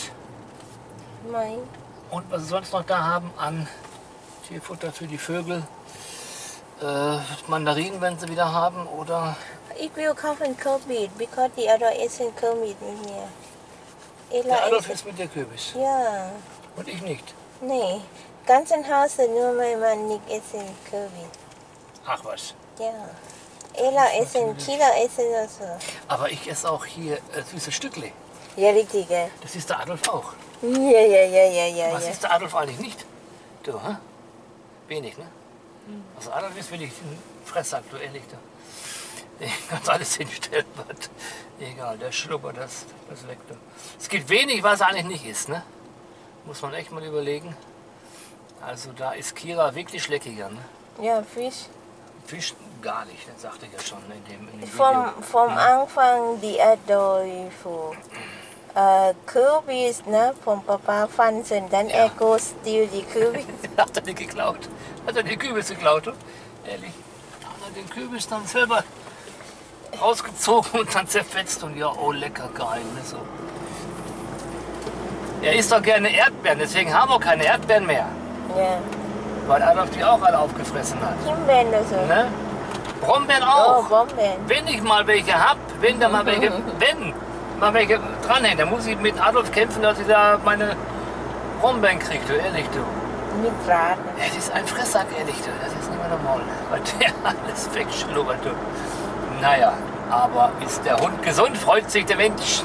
Mein. und was wir sonst noch da haben an Tierfutter für die Vögel. Äh, Mandarinen, wenn sie wieder haben, oder Ich will kaufen Kürbis, because die other essen Kürbis nicht mehr. Ella der Adolf ist mit der Kürbis Ja, und ich nicht. nee. Ganzen Haus nur mein Mann nicht essen Kürbis. Ach was. Ja. Ella essen, Kilo essen also. Aber ich esse auch hier äh, süße Stückle. Ja, richtig, gell? Das ist der Adolf auch. Ja, ja, ja, ja, ja, Was ja. ist der Adolf eigentlich nicht? Du, hä? Wenig, ne? Also Adolf ist wenig ein Fressack, du ehrlich. Du. Ich kann alles hinstellen, was. Egal, der schlubbert das, das weg. Du. Es gibt wenig, was er eigentlich nicht ist, ne? Muss man echt mal überlegen. Also da ist Kira wirklich leckiger, ne? Ja, Fisch. Fisch gar nicht, das sagte ich ja schon in dem, in dem Vom, Video. vom Anfang die Adolfo. Äh, Kürbis, ne, vom Papa Fansen, dann Ja. er go steal die Kürbis. Hat er die geklaut? Hat er die Kürbis geklaut? Ehrlich? Hat er den Kürbis dann selber rausgezogen und dann zerfetzt und ja, oh lecker geil. Ne, so. Er isst doch gerne Erdbeeren, deswegen haben wir keine Erdbeeren mehr. ja. Weil Adolf die auch alle aufgefressen hat. Himbeeren also. Ne? Brombeeren Oh, auch. Bomben. Wenn ich mal welche hab, wenn da mal welche, wenn mal welche dranhängen. Da muss ich mit Adolf kämpfen, dass ich da meine Brombeeren kriege, du ehrlich, du. Mit Braten. Das ist ein Fresssack, ehrlich, du. Das ist nicht mehr normal. Weil der alles wegschlummert, du. Naja, aber ist der Hund gesund, freut sich der Mensch.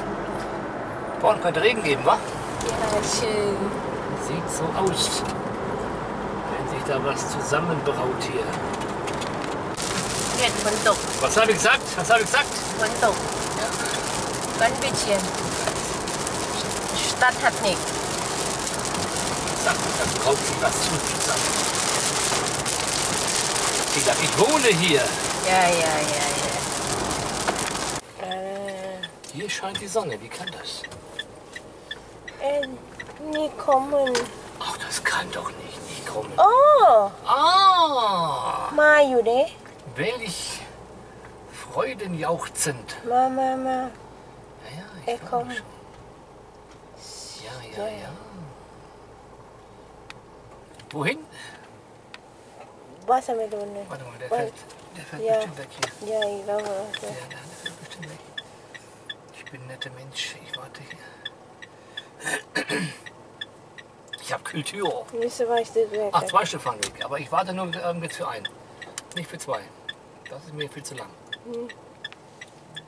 Vorne könnte Regen geben, wa? Ja, schön. Sieht so aus. Wenn sich da was zusammenbraut hier. Was habe ich gesagt? Was habe ich gesagt? Hund Gönbitchen. Stadt hat nichts. Sag dann kaufe ich was zu zusammen. Ich dachte, ich wohne hier. Ja, ja, ja, ja. Äh, hier scheint die Sonne, wie kann das? Äh, nie kommen. Ach, das kann doch nicht, nicht kommen. Oh! Ah! Majude? Welch Freudenjauchzend. Mama, Mama. Hey, komm. Ja, ja, ja. Wohin? Wassermelone. Warte mal, der fällt, der fällt ja. bestimmt weg hier. Ja, ich glaube auch. Ja, ja der fällt bestimmt weg. Ich bin ein netter Mensch, ich warte hier. Ich habe Kultur. Wieso war ich weg? Ach, zwei Stück fahren weg, aber ich warte nur ähm, für einen. Nicht für zwei. Das ist mir viel zu lang. Hm.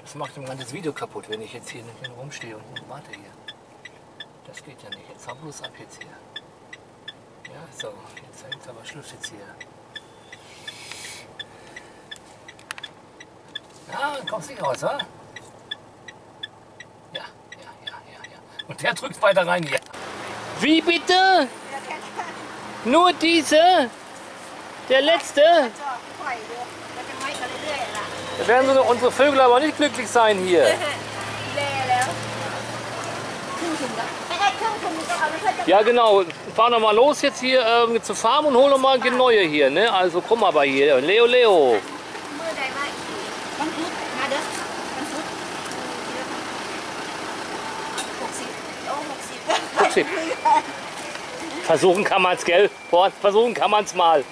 Das macht ein ganzes Video kaputt, wenn ich jetzt hier nicht mehr rumstehe und warte hier. Das geht ja nicht. Jetzt hau bloß ab jetzt hier. Ja, so. Jetzt ist aber Schluss jetzt hier. Ja, kommst nicht raus, wa? Ja, ja, ja, ja, ja. Und der drückt weiter rein hier. Wie bitte? Nur diese? Der letzte? Da werden so unsere Vögel aber nicht glücklich sein hier. Ja genau, fahr noch mal los jetzt hier ähm, zur Farm und hol noch mal ein neue hier, ne? Also komm aber hier, Leo Leo. Versuchen kann man es, gell? Versuchen kann man es mal.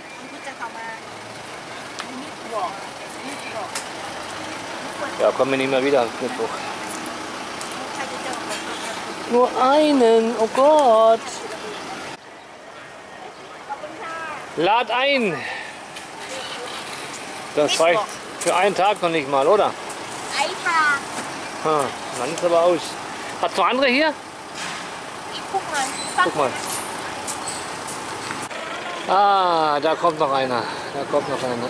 Da kommen wir nicht mehr wieder Mittwoch. Nur einen, oh Gott. Lad ein. Das reicht für einen Tag noch nicht mal, oder? Einfach. Ah, dann ist aber aus. Hast du andere hier? Ich guck mal. Guck mal. Ah, da kommt noch einer. Da kommt noch einer.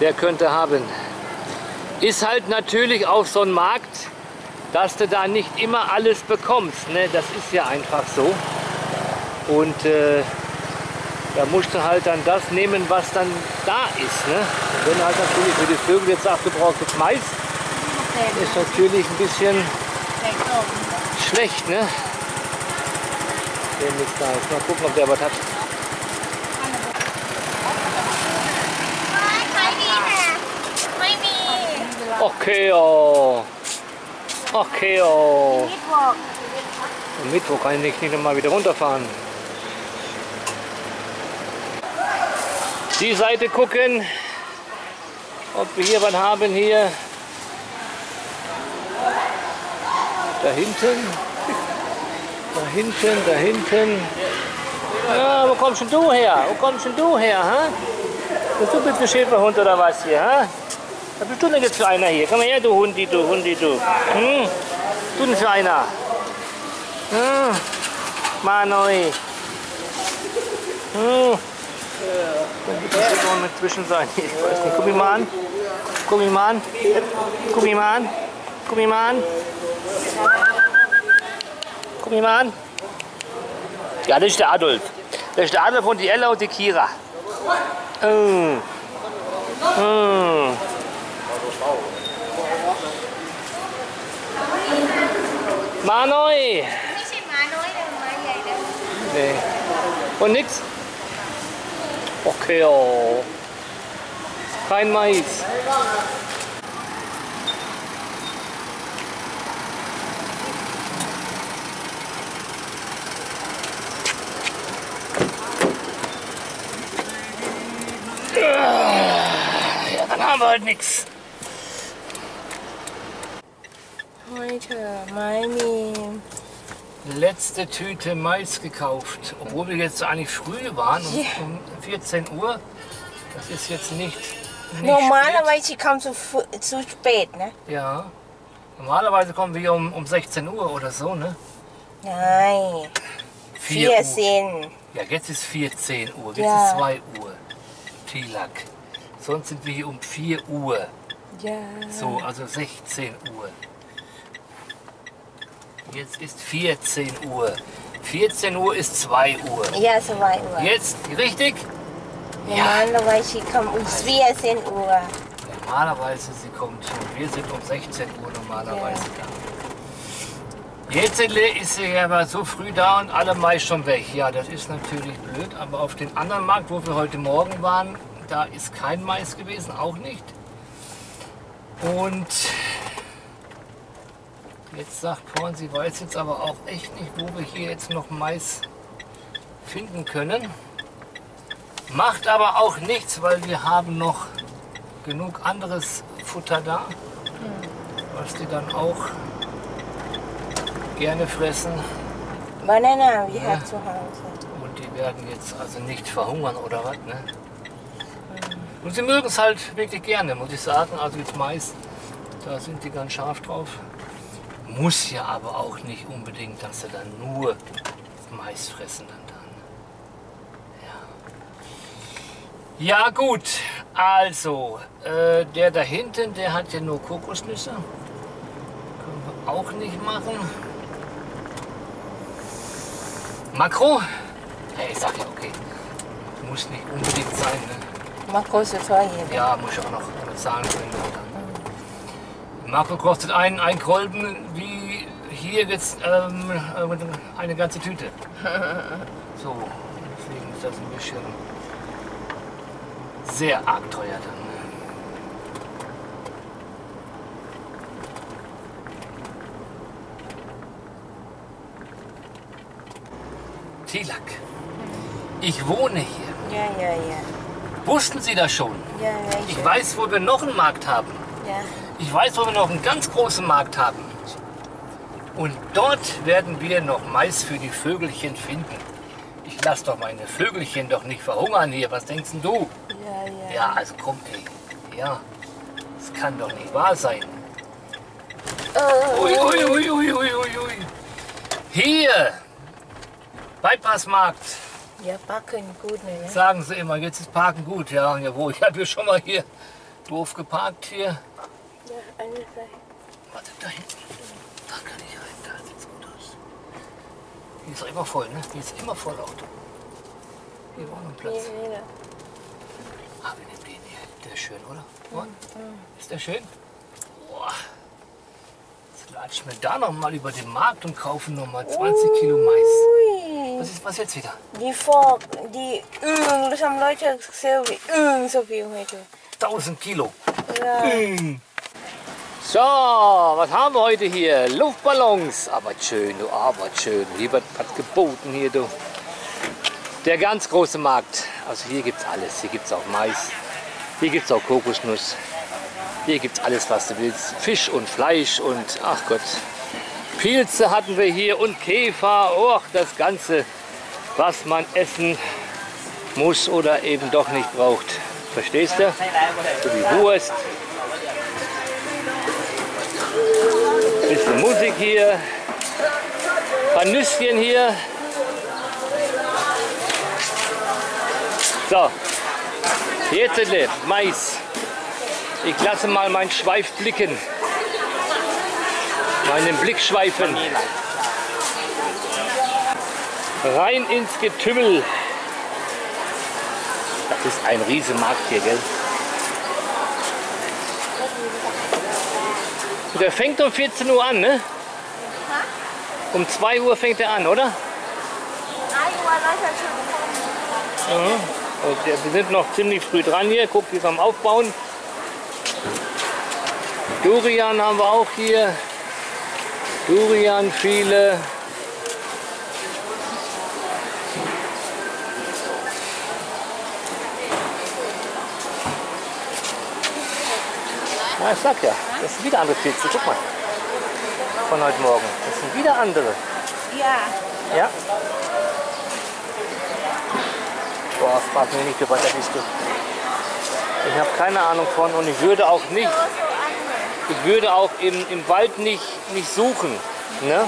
Der könnte haben. Ist halt natürlich auch so ein Markt, dass du da nicht immer alles bekommst. Ne? Das ist ja einfach so. Und äh, da musst du halt dann das nehmen, was dann da ist. Ne? Und wenn halt natürlich für die Vögel jetzt sagt, du brauchst jetzt Mais, ist natürlich ein bisschen schlecht. Ne? Den ist da. Mal gucken, ob der was hat. Kehr. Ach, Kehr. Mittwoch. Am Mittwoch kann ich nicht mal wieder runterfahren. Die Seite gucken, ob wir hier was haben hier. Da hinten. Da hinten, da hinten. Ja, wo kommst denn du her? Wo kommst denn du her? Ha? Bist du bitte Schäferhund oder was hier? Ha? Du denn jetzt für einer hier? Komm mal her, du Hundi, du Hundi, du. Hm? Denn für einer? Hm. Manoi. Hm. Da wird das irgendwo mit zwischen sein. Ich weiß nicht. Guck mich mal an. Guck mich mal an. Guck mich mal an. Guck mich mal an. Guck mich mal an. Ja, das ist der Adolf. Das ist der Adolf und die Ella und die Kira. Mm. Mm. Manoi! Nicht Manoi, der Nee. Und nix? Okay, oh. Kein Mais. Ja, dann haben wir halt nichts. Heute meine letzte Tüte Mais gekauft, obwohl wir jetzt eigentlich früh waren, um, um 14 Uhr. Das ist jetzt nicht, nicht Normalerweise kommt zu, zu spät, ne? Ja. Normalerweise kommen wir um, um 16 Uhr oder so, ne? Nein. 4 14. Uhr. Ja, jetzt ist 14 Uhr, jetzt ja. ist 2 Uhr. Tilak. Sonst sind wir hier um 4 Uhr. Ja. So, also 16 Uhr. Jetzt ist 14 Uhr. 14 Uhr ist 2 Uhr. Ja, zwei Uhr. Jetzt, richtig? Normalerweise kommen um 14 Uhr. Normalerweise, sie kommt schon. Wir sind um 16 Uhr normalerweise da. Jetzt ist sie aber so früh da und alle Mais schon weg. Ja, das ist natürlich blöd, aber auf dem anderen Markt, wo wir heute Morgen waren, da ist kein Mais gewesen, auch nicht. Und jetzt sagt Porn, sie weiß jetzt aber auch echt nicht, wo wir hier jetzt noch Mais finden können. Macht aber auch nichts, weil wir haben noch genug anderes Futter da, was die dann auch gerne fressen. Banana wir have zu Hause. Und die werden jetzt also nicht verhungern oder was, ne? Und sie mögen es halt wirklich gerne, muss ich sagen. Also jetzt Mais, da sind die ganz scharf drauf. Muss ja aber auch nicht unbedingt, dass sie dann nur Mais fressen dann. dann. Ja. ja gut, also äh, der da hinten, der hat ja nur Kokosnüsse. Können wir auch nicht machen. Makro? Ja, ich sag ja, okay. Muss nicht unbedingt sein. Ne? Makro ist teuer hier. Ja, muss ich auch noch bezahlen können. Makro kostet ein, ein Kolben wie hier jetzt ähm, eine ganze Tüte. So, deswegen ist das ein bisschen sehr arg teuer dann. Tilak, ich wohne hier. Ja, ja, ja. Wussten Sie das schon? Ja, ja, Ich weiß, wo wir noch einen Markt haben. ja. Ich weiß, wo wir noch einen ganz großen Markt haben. Und dort werden wir noch Mais für die Vögelchen finden. Ich lasse doch meine Vögelchen doch nicht verhungern hier. Was denkst denn du? Ja, ja. Ja, also komm, ey. Ja, das kann doch nicht wahr sein. Oh, Ui, ui, ui, ui, ui, ui. Hier, Bypassmarkt, ja, backen gut, ne? sagen sie immer. Jetzt ist Parken gut. Ja, jawohl. Ich habe hier schon mal hier doof geparkt hier. Ja, eine Seite. Warte, da hinten. Da kann ich rein, da sieht's gut aus. Hier ist immer voll, ne? Hier ist immer voll Auto. Hier war noch Platz. Hier, hier. Ah, wir nehmen den hier. Der ist schön, oder? Oh, Ist der schön? Boah. Jetzt latschen wir da noch mal über den Markt und kaufen noch mal 20 Kilo Mais. Ui. Was ist was jetzt wieder? Die Volk, die das haben Leute gesehen, wie so viel heute. 1000 Kilo. Ja. So, was haben wir heute hier? Luftballons. Aber schön, du, aber schön. Wird was geboten hier, du. Der ganz große Markt. Also hier gibt's alles. Hier gibt's auch Mais. Hier gibt's auch Kokosnuss. Hier gibt's alles, was du willst. Fisch und Fleisch und, ach Gott. Pilze hatten wir hier und Käfer. Och, das Ganze, was man essen muss oder eben doch nicht braucht. Verstehst du? So wie Wurst. Bisschen Musik hier. Ein paar Nüsschen hier. So, jetzt Mais. Ich lasse mal meinen Schweif blicken. Meinen Blick schweifen. Rein ins Getümmel. Das ist ein Riesenmarkt hier, gell? Der fängt um 14 Uhr an, ne? Um 2 Uhr fängt er an, oder? Ja. Und wir sind noch ziemlich früh dran hier. Guck, die ist am Aufbauen. Durian haben wir auch hier. Durian viele. Ja, ich sag ja, das sind wieder andere Pilze. Guck mal. Von heute Morgen. Das sind wieder andere. Ja. Ja. Boah, frag mich nicht, über das ist. Ich habe keine Ahnung von und ich würde auch nicht, ich würde auch im, im Wald nicht, nicht suchen. Ne?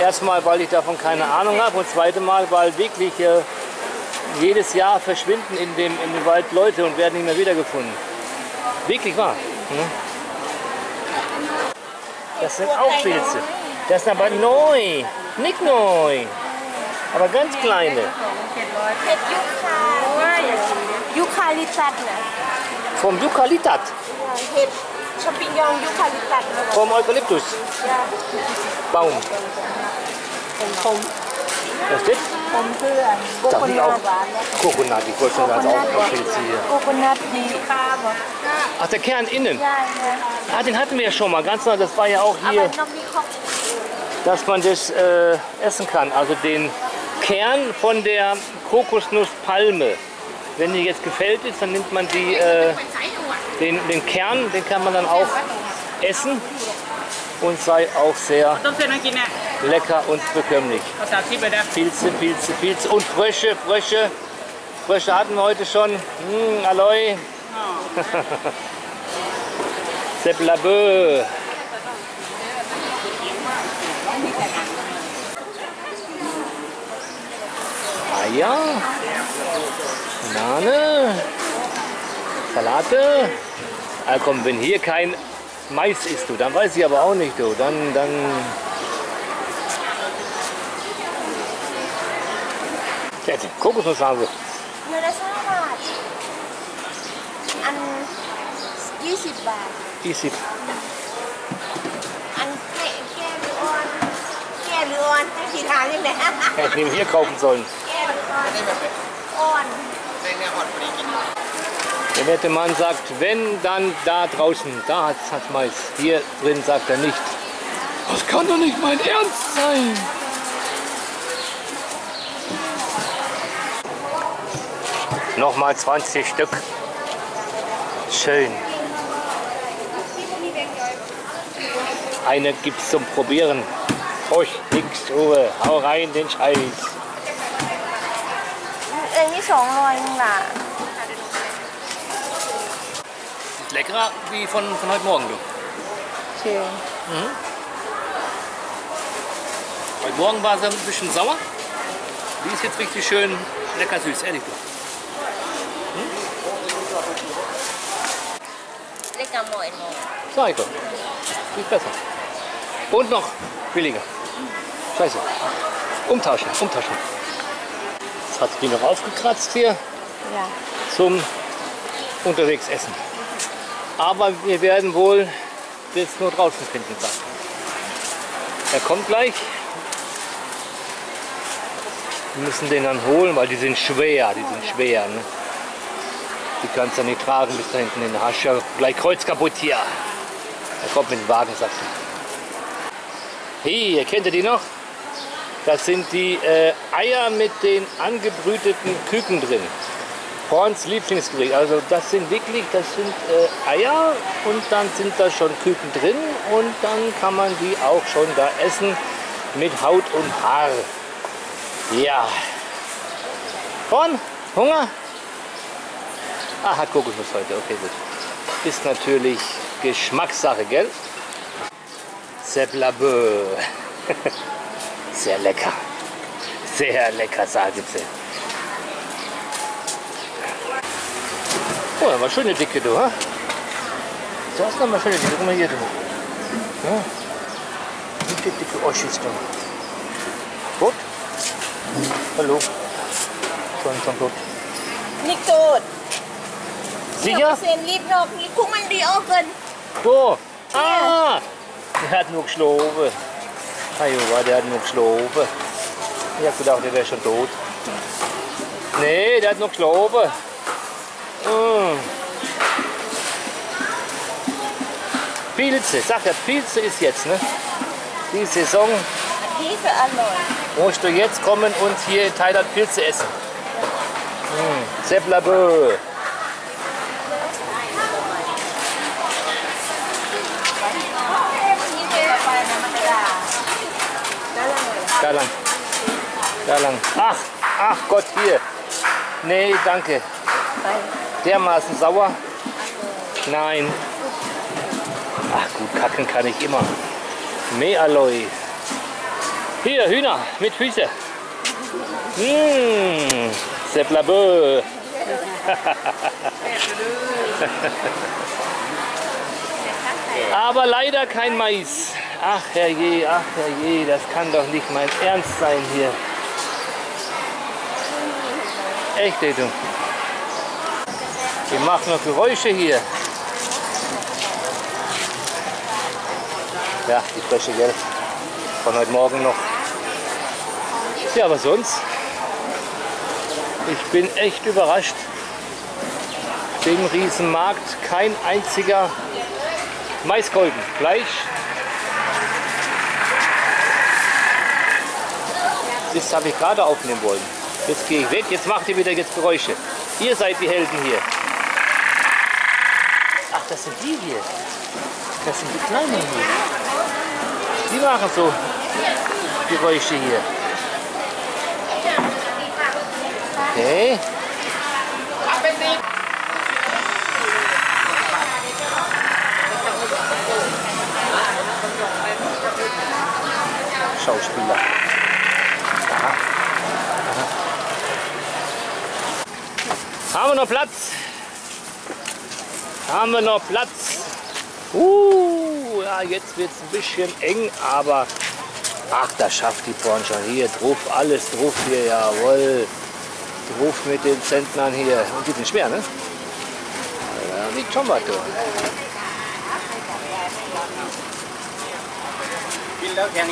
Erstmal, weil ich davon keine Ahnung habe und zweite Mal, weil wirklich äh, jedes Jahr verschwinden in dem, in dem Wald Leute und werden nicht mehr wiedergefunden. Wirklich wahr. Hm? Das sind auch Pilze. Das ist aber neu, nicht neu, aber ganz kleine. Vom Eukalyptat? Vom Eukalyptus? Baum. Vom Baum. ผม Das steht ผมเพื่อนโก Da โก sind นั auch ทหวานนะ Kokonat. Ich wollte schon sagen, auch Pilze hier. โกโกนัทดีข้าวบ่ Ach, der Kern innen. ได้นะ Ah, den hatten wir ja schon mal. Ganz neu. Das war ja auch เอาไป hier, น้องมีข้าว dass man das äh, essen kann. Also den Kern von der Kokosnusspalme. wenn die jetzt gefällt ist, dann nimmt man die, äh, den, den Kern, den kann man dann auch essen und sei auch sehr ต้มเส้นมากินเนี่ย lecker und bekömmlich. Was hat Sie bitte? Pilze, Pilze, Pilze und Frösche, Frösche. Frösche hatten wir heute schon. Mmh, Aloy. Oh. C'est blabeu. Ah ja. Banane. Salate. Ah komm, wenn hier kein Mais ist, du, dann weiß ich aber auch nicht, du. Dann, dann Der die Kokosnusssamen. Ja, das Fahrrad. An 20 Baht. 20. An Kerlion. Kerlion. Die Tage, ne? Hätte ich neben hier kaufen sollen. Der werte Mann sagt, wenn, dann da draußen. Da hat's, hat's Mais. Hier drin sagt er nicht. Das kann doch nicht mein Ernst sein. nochmal 20 Stück. Schön. Eine gibt es zum Probieren. Prost, nix, Uwe. Hau rein, den Scheiß. Leckerer wie von, von heute Morgen, du. Schön. Mhm. Heute Morgen war sie ein bisschen sauer. Die ist jetzt richtig schön lecker süß, ehrlich gesagt. Lecker Moin Moin. Sag ich doch. Ist besser. Und noch billiger. Scheiße. Umtauschen, umtauschen. Jetzt hat die noch aufgekratzt hier. Ja. Zum unterwegs essen. Aber wir werden wohl jetzt nur draußen finden. Er kommt gleich. Wir müssen den dann holen, weil die sind schwer, die sind schwer. Ne? Die kannst du nicht tragen bis da hinten hast du ja gleich Kreuz kaputt hier. Er kommt mit dem Wagen, sagt er. Hier, kennt ihr die noch? Das sind die äh, Eier mit den angebrüteten Küken drin. Horns Lieblingsgericht. Also das sind wirklich, das sind äh, Eier und dann sind da schon Küken drin und dann kann man die auch schon da essen mit Haut und Haar. Ja. Horn, Hunger? Ah, hat Kokosnuss heute, okay, gut. Ist natürlich Geschmackssache, gell? Seblabö. Sehr lecker. Sehr lecker, sagen sie. Oh, mal schöne Dicke, du, ha? Das ist nochmal schöne Dicke. Guck mal hier, du. Ja. Dicke, dicke Oschis, du. Gut? Hallo. Schon, schon gut. Nicht tot. Sicher? noch, Guck mal die Augen. Wo? Hier. Ah! Der hat nur geschlafen. Ajoa, oh, der hat nur geschlafen. Ich hab gedacht, der wäre schon tot. Nee, der hat nur geschlafen. Mmh. Pilze, sag der Pilze ist jetzt, ne? Die Saison. Musst du jetzt kommen und hier in Thailand Pilze essen. Hm. Mmh. C'est Da lang. Da lang. Ach, ach Gott, hier. Nee, danke. Dermaßen sauer? Nein. Ach gut, kacken kann ich immer. Mealoi. Hier, Hühner mit Füße. Mmh, c'est la Beu. Aber leider kein Mais. Ach herrje, ach herrje, das kann doch nicht mein Ernst sein hier. Echt, ey, du. Wir machen noch Geräusche hier. Ja, die frische Geld von heute Morgen noch. Ja, aber sonst, ich bin echt überrascht. Dem Riesenmarkt kein einziger Maiskolben. Gleich. Das habe ich gerade aufnehmen wollen. Jetzt gehe ich weg, jetzt macht ihr wieder jetzt Geräusche. Ihr seid die Helden hier. Ach, das sind die hier. Das sind die Kleinen hier. Die machen so Geräusche hier. Okay. Schauspieler. Aha. Haben wir noch Platz? Haben wir noch Platz? Uh, ja, jetzt wird es ein bisschen eng, aber ach, das schafft die Porn schon. Hier, drauf, alles drauf hier, jawohl. Drauf mit den Zentnern hier. Und die sind schwer, ne? Da liegt schon.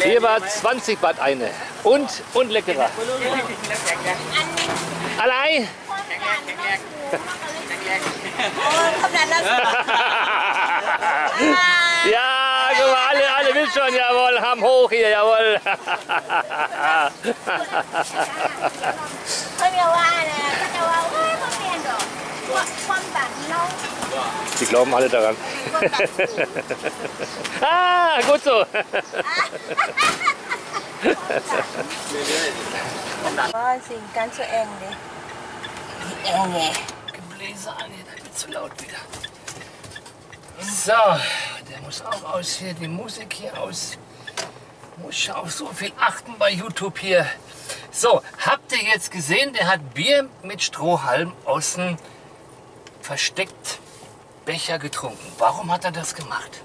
Hier war 20 Watt eine. Und, und leckerer. Alle? ja, guck mal, alle, alle will schon, jawohl, haben hoch hier, jawohl. Die glauben alle daran. ah, gut so. Boah, sind ganz so eng, ne? Die Enge. Gebläse an hier, das wird zu laut wieder. So, der muss auch aus hier, die Musik hier aus. Muss ich auf so viel achten bei YouTube hier. So, habt ihr jetzt gesehen, der hat Bier mit Strohhalm außen versteckt Becher getrunken. Warum hat er das gemacht?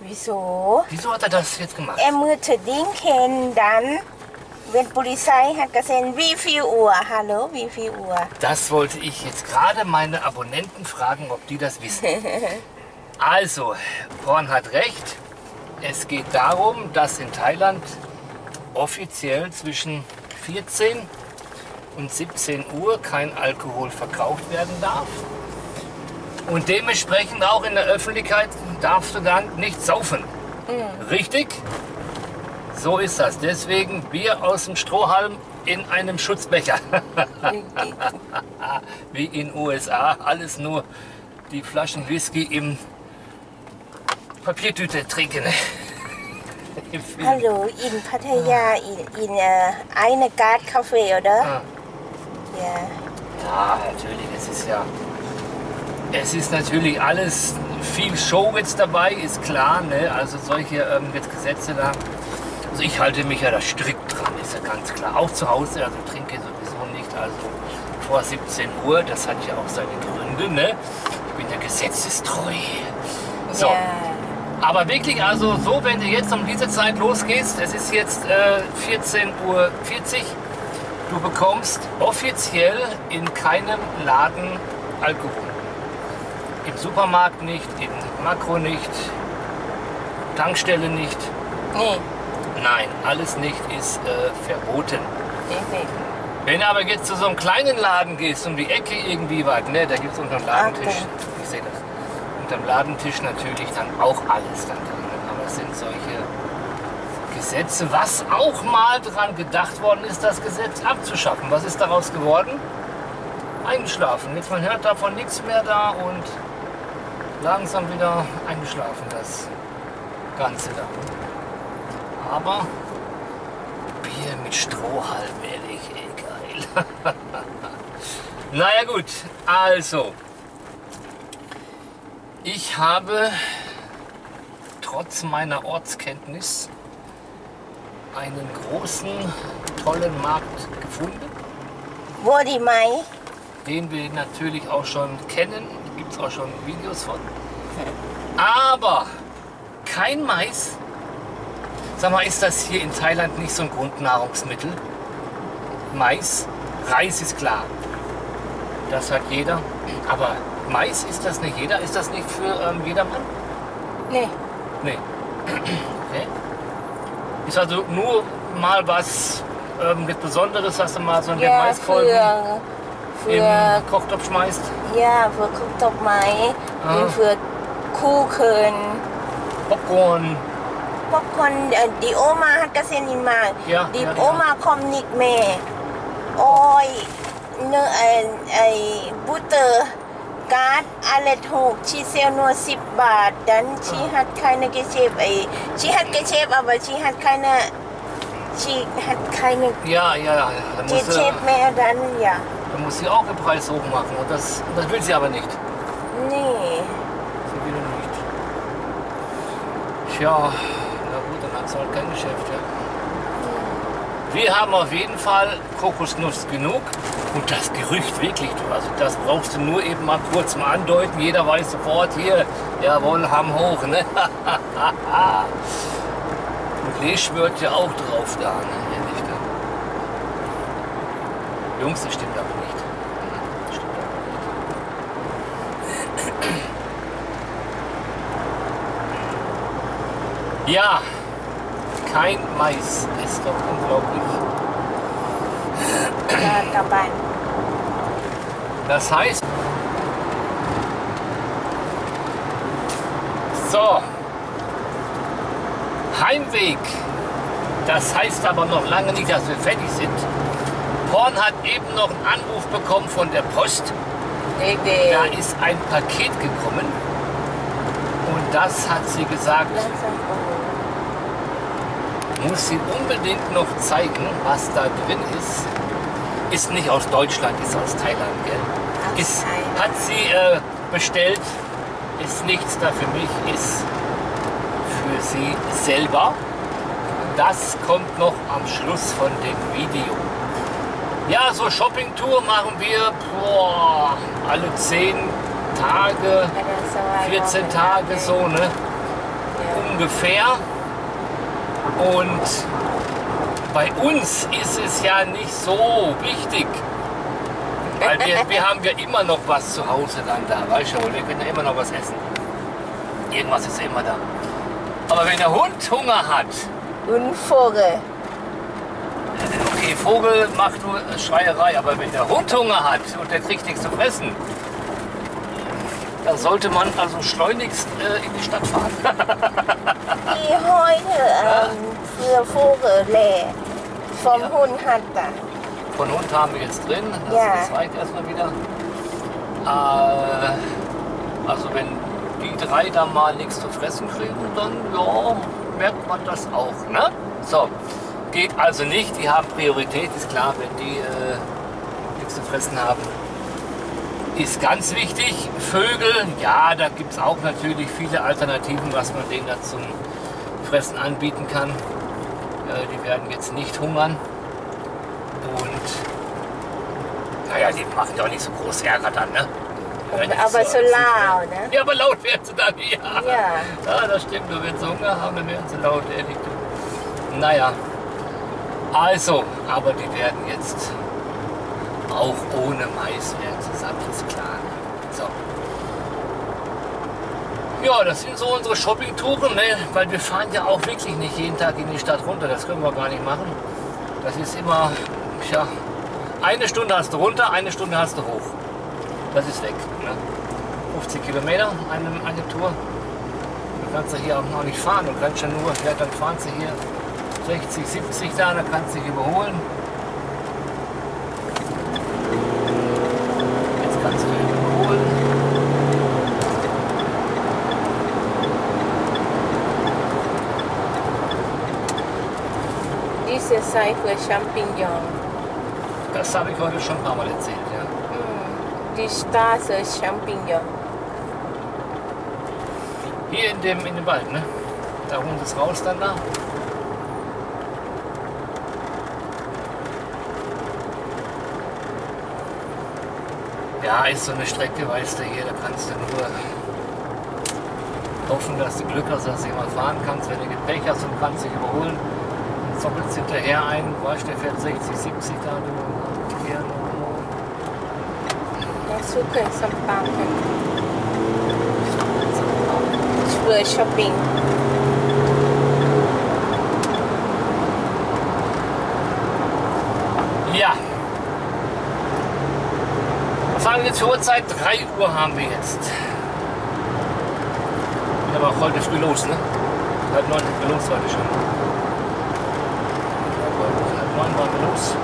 Wieso? Wieso hat er das jetzt gemacht? Er musste denken dann, wenn Polizei hat gesehen, wie viel Uhr? Hallo, wie viel Uhr? Das wollte ich jetzt gerade meine Abonnenten fragen, ob die das wissen. Also, Porn hat recht. Es geht darum, dass in Thailand offiziell zwischen 14 und 17 Uhr kein Alkohol verkauft werden darf. Und dementsprechend auch in der Öffentlichkeit darfst du dann nicht saufen. Richtig? So ist das. Deswegen Bier aus dem Strohhalm in einem Schutzbecher. Wie in USA. Alles nur die Flaschen Whisky im Papiertüte trinken. Hallo, in Pattaya, in, in äh, eine Gard Café, oder? Ah. Ja. Ja, natürlich. Es ist ja. Es ist natürlich alles viel Show jetzt dabei, ist klar. Ne? Also solche ähm, jetzt Gesetze da. Also ich halte mich ja da strikt dran, ist ja ganz klar. Auch zu Hause, also trinke sowieso nicht. Also vor 17 Uhr, das hat ja auch seine Gründe. Ne? Ich bin ja gesetzestreu. So. Ja. Aber wirklich, also so, wenn du jetzt um diese Zeit losgehst, es ist jetzt äh, 14.40 Uhr, du bekommst offiziell in keinem Laden Alkohol. Supermarkt nicht, im Makro nicht, Tankstelle nicht. Nee, Nein, alles nicht ist äh, verboten. nee. Wenn du aber jetzt zu so einem kleinen Laden gehst, um die Ecke irgendwie weit, ne, da gibt es unter dem Ladentisch, Okay. ich sehe das, unter dem Ladentisch natürlich dann auch alles dann drin. Aber es sind solche Gesetze, was auch mal dran gedacht worden ist, das Gesetz abzuschaffen. Was ist daraus geworden? Eingeschlafen. Jetzt man hört davon nichts mehr da und langsam wieder eingeschlafen das Ganze da. Aber Bier mit Strohhalm, ehrlich, ey, geil. naja gut, also. Ich habe trotz meiner Ortskenntnis einen großen, tollen Markt gefunden, Wo die Mai? den wir natürlich auch schon kennen. Gibt es auch schon Videos von. Aber kein Mais. Sag mal, ist das hier in Thailand nicht so ein Grundnahrungsmittel? Mais, Reis ist klar. Das hat jeder. Aber Mais ist das nicht jeder? Ist das nicht für ähm, jedermann? Nee. Nee. Okay. Ist also nur mal was ähm, mit Besonderes, hast du mal so eine Ja, Maiskolben für, im für, Kochtopf schmeißt? ja, für Kuchdokmai Ah. und für Kuchen. Popcorn. Popcorn, äh, die Oma hat gesehen ihn mal. Ja, die ja, die Oma kommt nicht mehr. Oi, เนื้อไอ้ไอ้บูเตอร์การ์ดอะไรถูกชีเซลนัวสิบบาทดันชีฮัดใครนะเกเชฟไอ้ชีฮัดเกเชฟ aber ชีฮัดใครนะชีฮัดใครนะ Ja, ja, ja. Dann เก muss, เช sie, ฟแม่ดันอย่า dann muss sie auch den Preis hoch machen. Und das, das will sie aber nicht. นี่ Sie will nicht. Tja, na gut, dann hat sie halt kein Geschäft, ja. Wir haben auf jeden Fall Kokosnuss genug. Und das Gerücht wirklich, du, also das brauchst du nur eben mal kurz mal andeuten. Jeder weiß sofort hier, jawohl, haben hoch, ne? Und Lee schwört ja auch drauf da, ne? Jungs, das stimmt aber nicht. Das stimmt aber nicht. Ja, kein Mais. Ist doch unglaublich. Dabei. Das heißt. So. Heimweg. Das heißt aber noch lange nicht, dass wir fertig sind. Horn hat eben noch einen Anruf bekommen von der Post. Nee, nee. Da ist ein Paket gekommen. Und das hat sie gesagt. Langsam. Oh muss sie unbedingt noch zeigen, was da drin ist. Ist nicht aus Deutschland, ist aus Thailand, gell? Ist, Hat sie äh, bestellt, ist nichts da für mich, ist für sie selber. Das kommt noch am Schluss von dem Video. Ja, so Shopping-Tour machen wir boah, alle 10 Tage, 14 Tage so, ne? Ungefähr. Und bei uns ist es ja nicht so wichtig. Weil wir, wir haben ja immer noch was zu Hause dann da, weißt du, wir können ja immer noch was essen. Irgendwas ist immer da. Aber wenn der Hund Hunger hat. Und Vogel. Okay, Vogel macht nur Schreierei, aber wenn der Hund Hunger hat und der kriegt nichts zu fressen, dann sollte man also schleunigst äh, in die Stadt fahren. Die heute. Ähm, diese Vogel, vom ja. Hund hat da. Von Hund haben wir jetzt drin, das, ja. das reicht erstmal wieder. Äh, also wenn die drei da mal nichts zu fressen kriegen, dann ja, merkt man das auch. Ne? So, geht also nicht, die haben Priorität, ist klar, wenn die äh, nichts zu fressen haben. Ist ganz wichtig, Vögel, ja, da gibt es auch natürlich viele Alternativen, was man denen da zum Fressen anbieten kann. Äh, die werden jetzt nicht hungern. Und naja, die machen doch nicht so groß Ärger dann, ne? aber so, so laut, ne? Ja, aber laut werden sie dann, ja. Ja, ja das stimmt. nur wenn sie Hunger haben, dann werden sie laut, ehrlich. Naja, also, aber die werden jetzt auch ohne Mais werden zusammen, ist klar. So. Ja, das sind so unsere Shoppingtouren, ne? weil wir fahren ja auch wirklich nicht jeden Tag in die Stadt runter. Das können wir gar nicht machen. Das ist immer, ja, eine Stunde hast du runter, eine Stunde hast du hoch. Das ist weg. Ne? 50 Kilometer eine, eine Tour. Du kannst du hier auch noch nicht fahren. Du kannst ja nur, ja, dann fahren sie hier 60, 70 da, dann kannst du dich überholen. Jetzt kannst du dich überholen. Für Champignon. Das habe ich heute schon ein paar Mal erzählt. Ja. Die Straße Champignon. Hier in dem, in dem Wald, ne? Da holen sie es raus dann da. Ja, ist so eine Strecke, weißt du, hier, da kannst du nur hoffen, dass du Glück hast, dass du mal fahren kannst. Wenn du Gepäck hast und kannst dich überholen, du hinterher ein, weißt der fährt 60, 70 da, du, hier, Açúcar em São Paulo. Für Shopping. Ja. Was haben wir jetzt für Uhrzeit? 3 Uhr haben wir jetzt. Auch heute früh los, ne? Halb neun los heute schon. Halb neun waren wir los.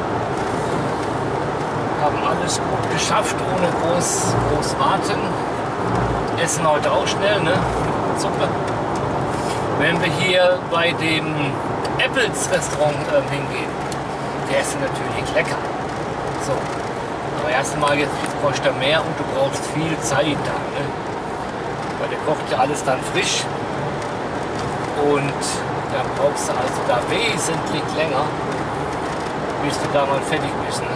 Haben alle alles gut geschafft, ohne groß, groß warten. Essen heute auch schnell, ne? Suppe. Wenn wir hier bei dem Apples Restaurant ähm, hingehen, der ist natürlich lecker. So. Aber erstmal kostet er mehr und du brauchst viel Zeit da. Ne? Weil der kocht ja alles dann frisch. Und dann brauchst du also da wesentlich länger, bis du da mal fertig bist. Ne?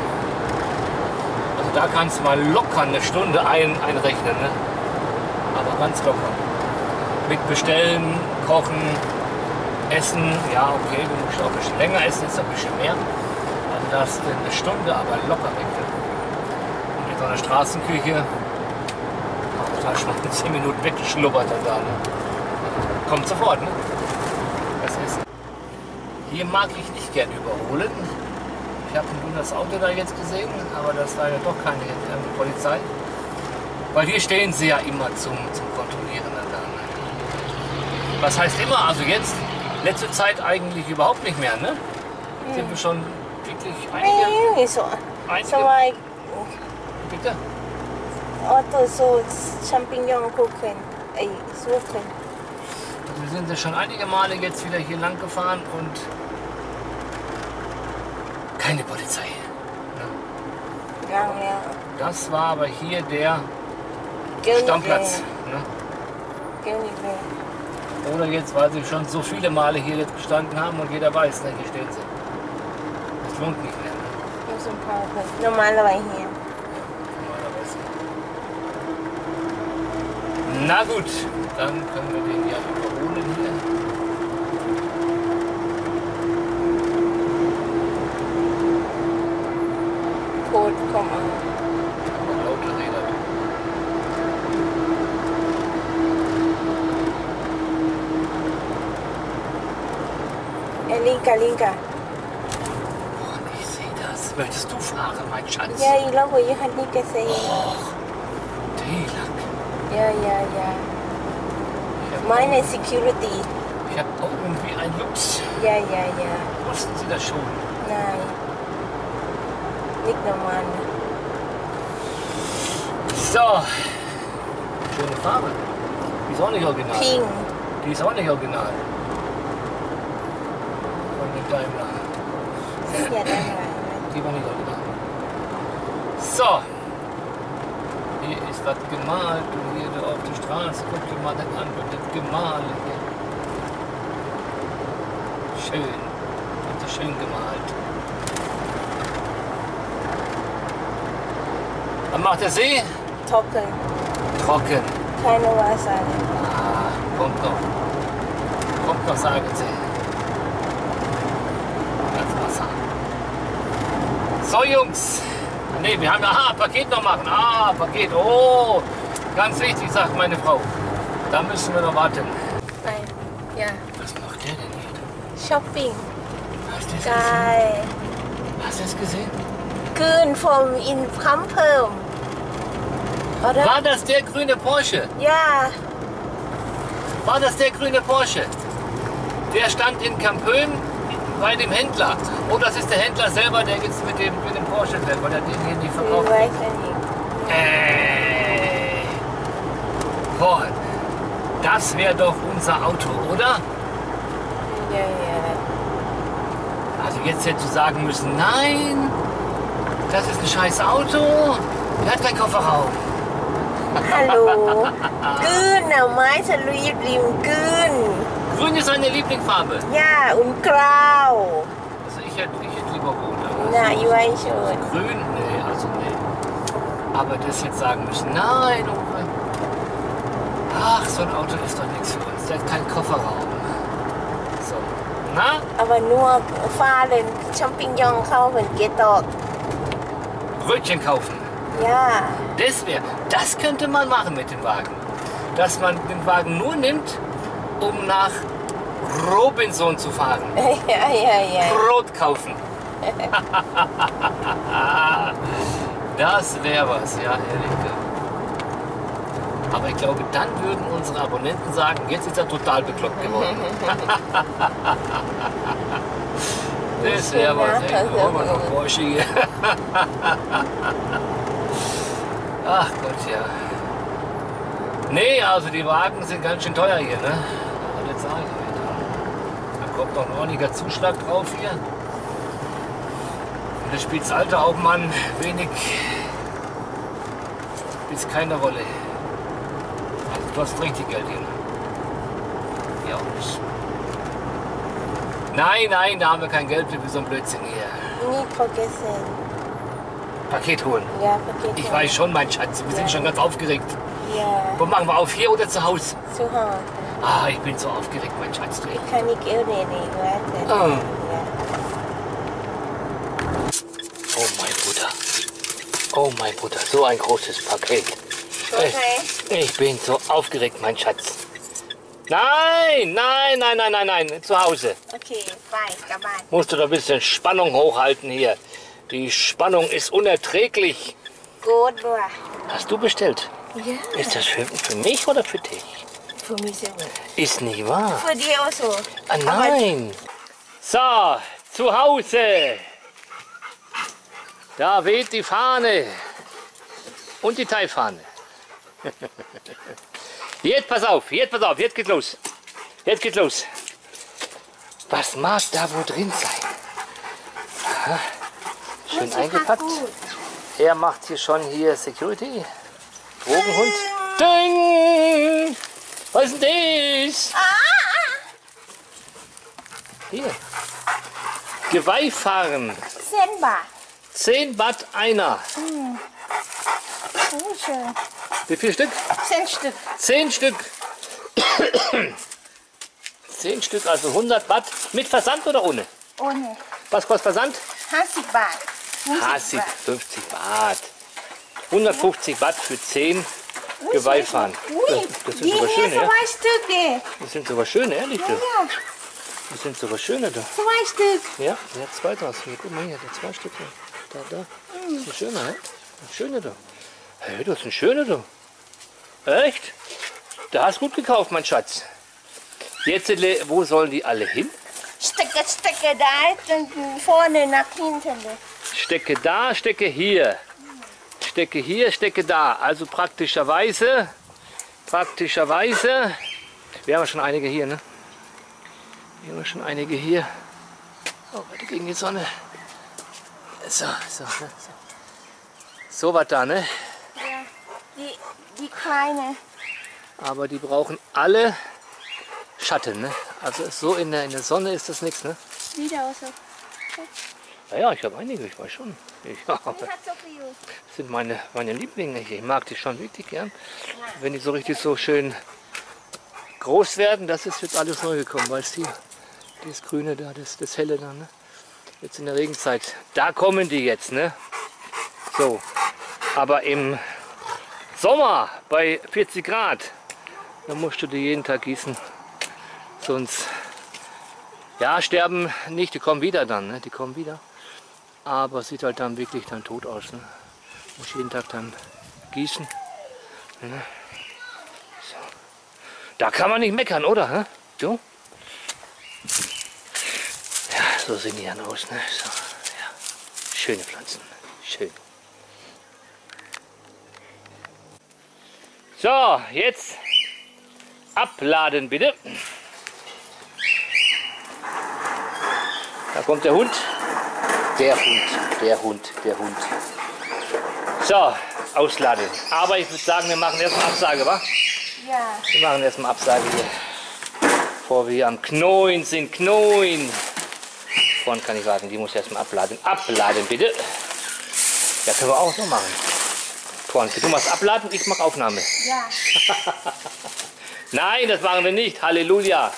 Also da kannst du mal locker eine Stunde ein, einrechnen. Ne? Aber ganz locker. Mit Bestellen, Kochen, Essen, ja okay, du musst auch ein bisschen länger essen, ist ein bisschen mehr. Also da hast du eine Stunde aber locker weg. Ne? Und in so einer Straßenküche, ach, da schon 10 Minuten weggeschlubbert dann da. Ne? Kommt sofort, ne? Das ist. Hier mag ich nicht gern überholen. Ich habe ein gutes Auto da jetzt gesehen, aber das war ja doch keine äh, Polizei. Weil hier stehen sie ja immer zum, zum Kontrollieren dann da. Ne? Was heißt immer? Also jetzt, letzte Zeit eigentlich überhaupt nicht mehr, ne? Sind wir schon wirklich einige, Nee, so. einige So like bitte? Auto so Champignon gucken. Ey, suchen. Also wir sind ja schon einige Male jetzt wieder hier lang gefahren und keine Polizei. Ne? Lang, ja. Das war aber hier der nicht Stammplatz. Ne? Oder jetzt, weil sie schon so viele Male hier jetzt gestanden haben und jeder weiß, ne, hier stehen sie. Das lohnt nicht mehr. Ne? Müssen parken. Normalerweise hier. Normalerweise. Na gut, dann können wir den ja überholen Code, komm an. Aber lauter Räder. Eh, linka, linka. Oh, ich sehe das. Möchtest du fahren, mein Schatz? Ja, ich glaube, ich habe nicht gesehen. Och, Daylack. Ja, ja, ja. Meine Security. Ich habe irgendwie ein Lux. Ja, ja, ja. Wussten Sie das schon? Nein. Normal. So. Schöne Farbe. Die ist auch nicht original. Pink. Die ist auch nicht original. Von dem Daimler. Ja, rein. Die war nicht original. So. Hier ist was gemalt. Und hier auf der Straße. Guck dir mal das an. Und das Gemale hier. Schön. Haben sie schön gemalt. Was macht der See? Trocken. Trocken. Keine Wasser. Ah, kommt noch. Kommt noch, sagen Sie. Das Wasser. So, Jungs. Ne, wir haben ah, Paket noch machen. Ah, Paket. Oh, ganz wichtig, sagt meine Frau. Da müssen wir noch warten. Nein, ja. Was macht der denn hier? Shopping. Hast du es gesehen? Hast du es gesehen? Grün vom in Pampen. Oder? War das der grüne Porsche? Ja. War das der grüne Porsche? Der stand in Kampöen bei dem Händler. Oh, das ist der Händler selber, der jetzt mit dem, mit dem Porsche fährt, weil er den hier nicht Ich verkauft. weiß ja nicht. Ey. Boah, das wäre doch unser Auto, oder? Ja, ja. Also jetzt hättest du sagen müssen, nein, das ist ein scheiß Auto, der hat keinen Kofferraum. Hallo. Genau, meine Liebling, grün. Grün ist meine Lieblingsfarbe. Ja, und grau. Also ich hätte, ich hätte lieber rot. Na, ich weiß schon. Ne, also grün, nee, also nee. Aber das jetzt sagen müssen, nein, oh Uwe. Ach, so ein Auto ist doch nichts für uns. Der hat keinen Kofferraum. So, na? Aber nur fahren, Champignon kaufen, geht doch. Brötchen kaufen. Ja. Das wäre. Das könnte man machen mit dem Wagen. Dass man den Wagen nur nimmt, um nach Robinson zu fahren. Ja, ja, ja. Brot kaufen. das wäre was, ja, ehrlich. Aber ich glaube, dann würden unsere Abonnenten sagen, jetzt ist er total bekloppt geworden. das wäre was, ey. Oh, man, Porsche hier. Ach Gott, ja. Nee, also die Wagen sind ganz schön teuer hier, ne? Sage ich euch. Da kommt noch ein ordentlicher Zuschlag drauf hier. Und das spielt das Alter mal ein wenig bis keine Rolle. Also hast richtig Geld hier. Ja auch nicht. Nein, nein, da haben wir kein Geld für so ein Blödsinn hier. Nie vergessen. Paket holen. Ja, vergessen. Ich weiß schon, mein Schatz, wir sind schon ganz aufgeregt. Ja, Wo machen wir auf, hier oder zu Hause? zu Hause. Ah, ich bin so aufgeregt, mein Schatz. Ich kann nicht irren, warte. Ah. Ja. Oh mein Bruder. Oh mein Brutter, so ein großes Paket. Okay. Ich bin so aufgeregt, mein Schatz. Nein, nein, nein, nein, nein, nein, zu Hause. Okay, bye, dabei. Musst du da ein bisschen Spannung hochhalten hier. Die Spannung ist unerträglich. Gut, boah. Hast du bestellt? Ja, Ist das für, für mich oder für dich? für mich selber. Ist nicht wahr. Für dich auch so. Ah, nein. So, zu Hause. Da weht die Fahne. Und die Teilfahne. Jetzt pass auf, jetzt pass auf, jetzt geht's los. Jetzt geht's los. Was mag da wo drin sein? Aha. Schön eingepackt. Er macht hier schon hier Security. Drogenhund. Ding! Was ist denn das? Hier. Geweihfahren. Senba. 10 Watt einer. Oh, schön. Wie viel Stück? Zehn Stück. 10 Stück. 10 Stück, also 100 Watt. Mit Versand oder ohne? Ohne. Was kostet Versand? 50 Baht. 50 Hasig, Baht. 50 Watt. 150 Watt für 10 Geweihfahren. Das, das sind sogar schöne, ja? zwei Stück, ey. Das sind sogar schöne, ehrlich. du. Ja, Das sind sogar schöne da. zwei Stück. Ja, der hat zwei. Hier, guck mal hier, der hat zwei Stück. Da, da. Das ist ein schöner, ja? Ein schöner da. Hey, das ist ein schöner da. Echt? Da hast du gut gekauft, mein Schatz. Jetzt, le- wo sollen die alle hin? Stecke, stecke da und vorne nach hinten. Stecke da, stecke hier. Stecke hier, stecke da. Also praktischerweise, praktischerweise, wir haben schon einige hier, ne? Wir haben schon einige hier. Oh, warte, gegen die Sonne. So, so, so. So was da, ne? Ja, die, die kleine. Aber die brauchen alle Schatten, ne? Also so in der, in der Sonne ist das nichts, ne? Wieder auch so. Ja, ja, ich habe einige, ich weiß schon. Ich. Das sind meine, meine Lieblinge. Ich mag die schon wirklich gern. Wenn die so richtig so schön groß werden, das ist jetzt alles neu gekommen, weißt du? Das Grüne da, das, das Helle da, ne? Jetzt in der Regenzeit. Da kommen die jetzt, ne? So. Aber im Sommer bei 40 Grad, da musst du die jeden Tag gießen. Sonst, ja, sterben nicht, die kommen wieder dann, ne? Die kommen wieder. Aber sieht halt dann wirklich dann tot aus. Ne? Muss jeden Tag dann gießen. Ne? So. Da kann man nicht meckern, oder? hä? So? Ja, so sehen die dann aus. Ne? So, ja. Schöne Pflanzen. Schön. So, jetzt abladen bitte. Da kommt der Hund. Der Hund, der Hund, der Hund. So, ausladen. Aber ich würde sagen, wir machen erstmal Absage, wa? Ja. Wir machen erstmal Absage hier. Bevor wir hier am Knoin sind. Knoin. Vorne kann ich warten, die muss erstmal abladen. Abladen bitte. Ja, können wir auch so machen. Vorne, du machst abladen, ich mach Aufnahme. Ja. Nein, das machen wir nicht. Halleluja.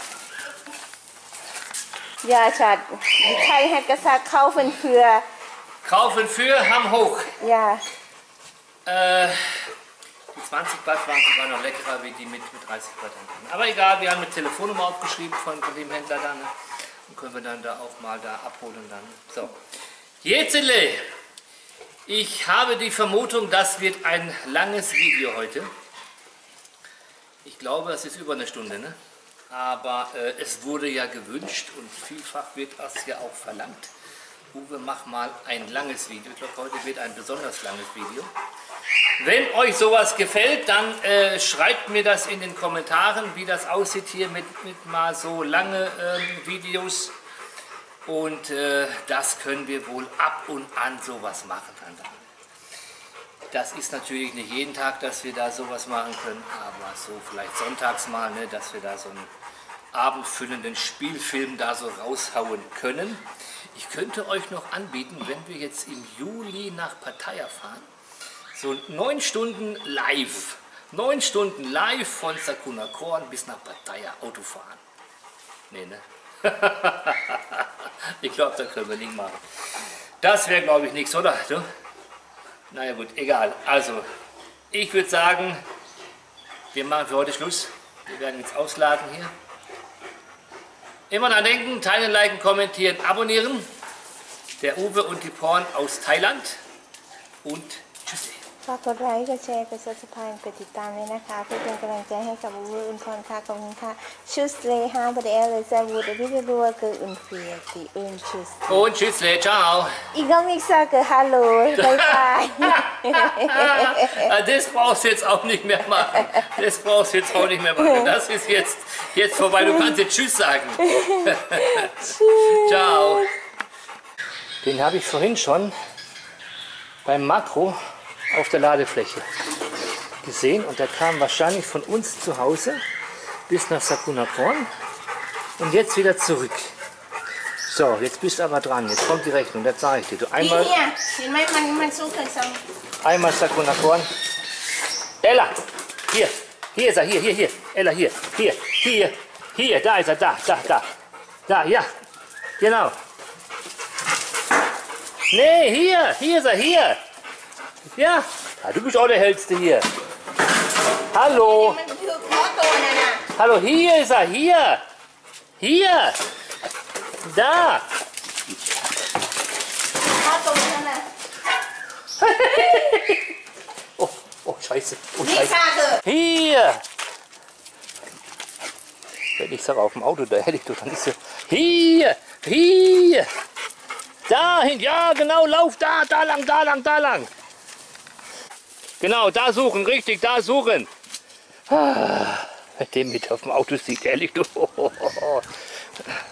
Ja, Schatz. Die Kai hat gesagt, kaufen für. Kaufen für, Ham hoch. Ja. Äh, die 20 Baht waren sogar noch leckerer wie die mit, mit 30 Baht. Aber egal, wir haben eine Telefonnummer aufgeschrieben von, von dem Händler dann. Ne? Und können wir dann da auch mal da abholen dann. So. Jetzele, ich habe die Vermutung, das wird ein langes Video heute. Ich glaube, das ist über eine Stunde, ne? Aber äh, es wurde ja gewünscht und vielfach wird das ja auch verlangt. Uwe, mach mal ein langes Video. Ich glaube, heute wird ein besonders langes Video. Wenn euch sowas gefällt, dann äh, schreibt mir das in den Kommentaren, wie das aussieht hier mit, mit mal so lange ähm, Videos. Und äh, das können wir wohl ab und an sowas machen. Das ist natürlich nicht jeden Tag, dass wir da sowas machen können, aber so vielleicht sonntags mal, ne, dass wir da so einen abendfüllenden Spielfilm da so raushauen können. Ich könnte euch noch anbieten, wenn wir jetzt im Juli nach Pattaya fahren, so neun Stunden live. Neun Stunden live von Sakuna Korn bis nach Pattaya Auto fahren. Nee, ne? ich glaube, da können wir nicht machen. Das wäre, glaube ich, nichts, oder? Du? Naja gut, egal. Also, ich würde sagen, wir machen für heute Schluss. Wir werden jetzt ausladen hier. Immer dran denken, teilen, liken, kommentieren, abonnieren. Der Uwe und die Porn aus Thailand. Und tschüss. ฝากกดไลค์กดแชร์กด subscribe กดติดตามเลยนะคะ เพื่อเป็นกำลังใจให้กับอูอุ่นพรค่ะขอบคุณค่ะชุสเลยฮะบดเอลเลยซาบูดวิดีโอคืออุ่นเฟียตีอุ่นชุส Und tschüssle, ciao. อีกก็มิกซ์คือฮัลโหลบายบาย Ah, Das brauchst du jetzt auch nicht mehr machen. Das brauchst du jetzt auch nicht mehr machen. Das ist jetzt, jetzt vorbei. Du kannst jetzt Tschüss sagen. Ciao. Den habe ich vorhin schon beim Makro auf der Ladefläche gesehen und der kam wahrscheinlich von uns zu Hause bis nach Sakunakorn und jetzt wieder zurück. So, jetzt bist du aber dran, jetzt kommt die Rechnung, das sage ich dir. Du einmal, einmal Sakunakorn. Ella, hier, hier ist er, hier, hier, hier, Ella, hier, hier, hier, hier, da ist er, da, da, da, da, ja, genau. Nee, hier, hier ist er, hier. Ja, ah, du bist auch der Hellste hier. Hallo. Hallo, hier ist er, hier. Hier. Da. oh, oh, scheiße. Oh, scheiße. Hier. Wenn ich sage auf dem Auto, da hätte ich doch nicht so. Hier, hier. Dahin, ja genau, lauf da, da lang, da lang, da lang. Genau, da suchen, richtig, da suchen. Ah, Wer den mit auf dem Auto sieht, ehrlich, du.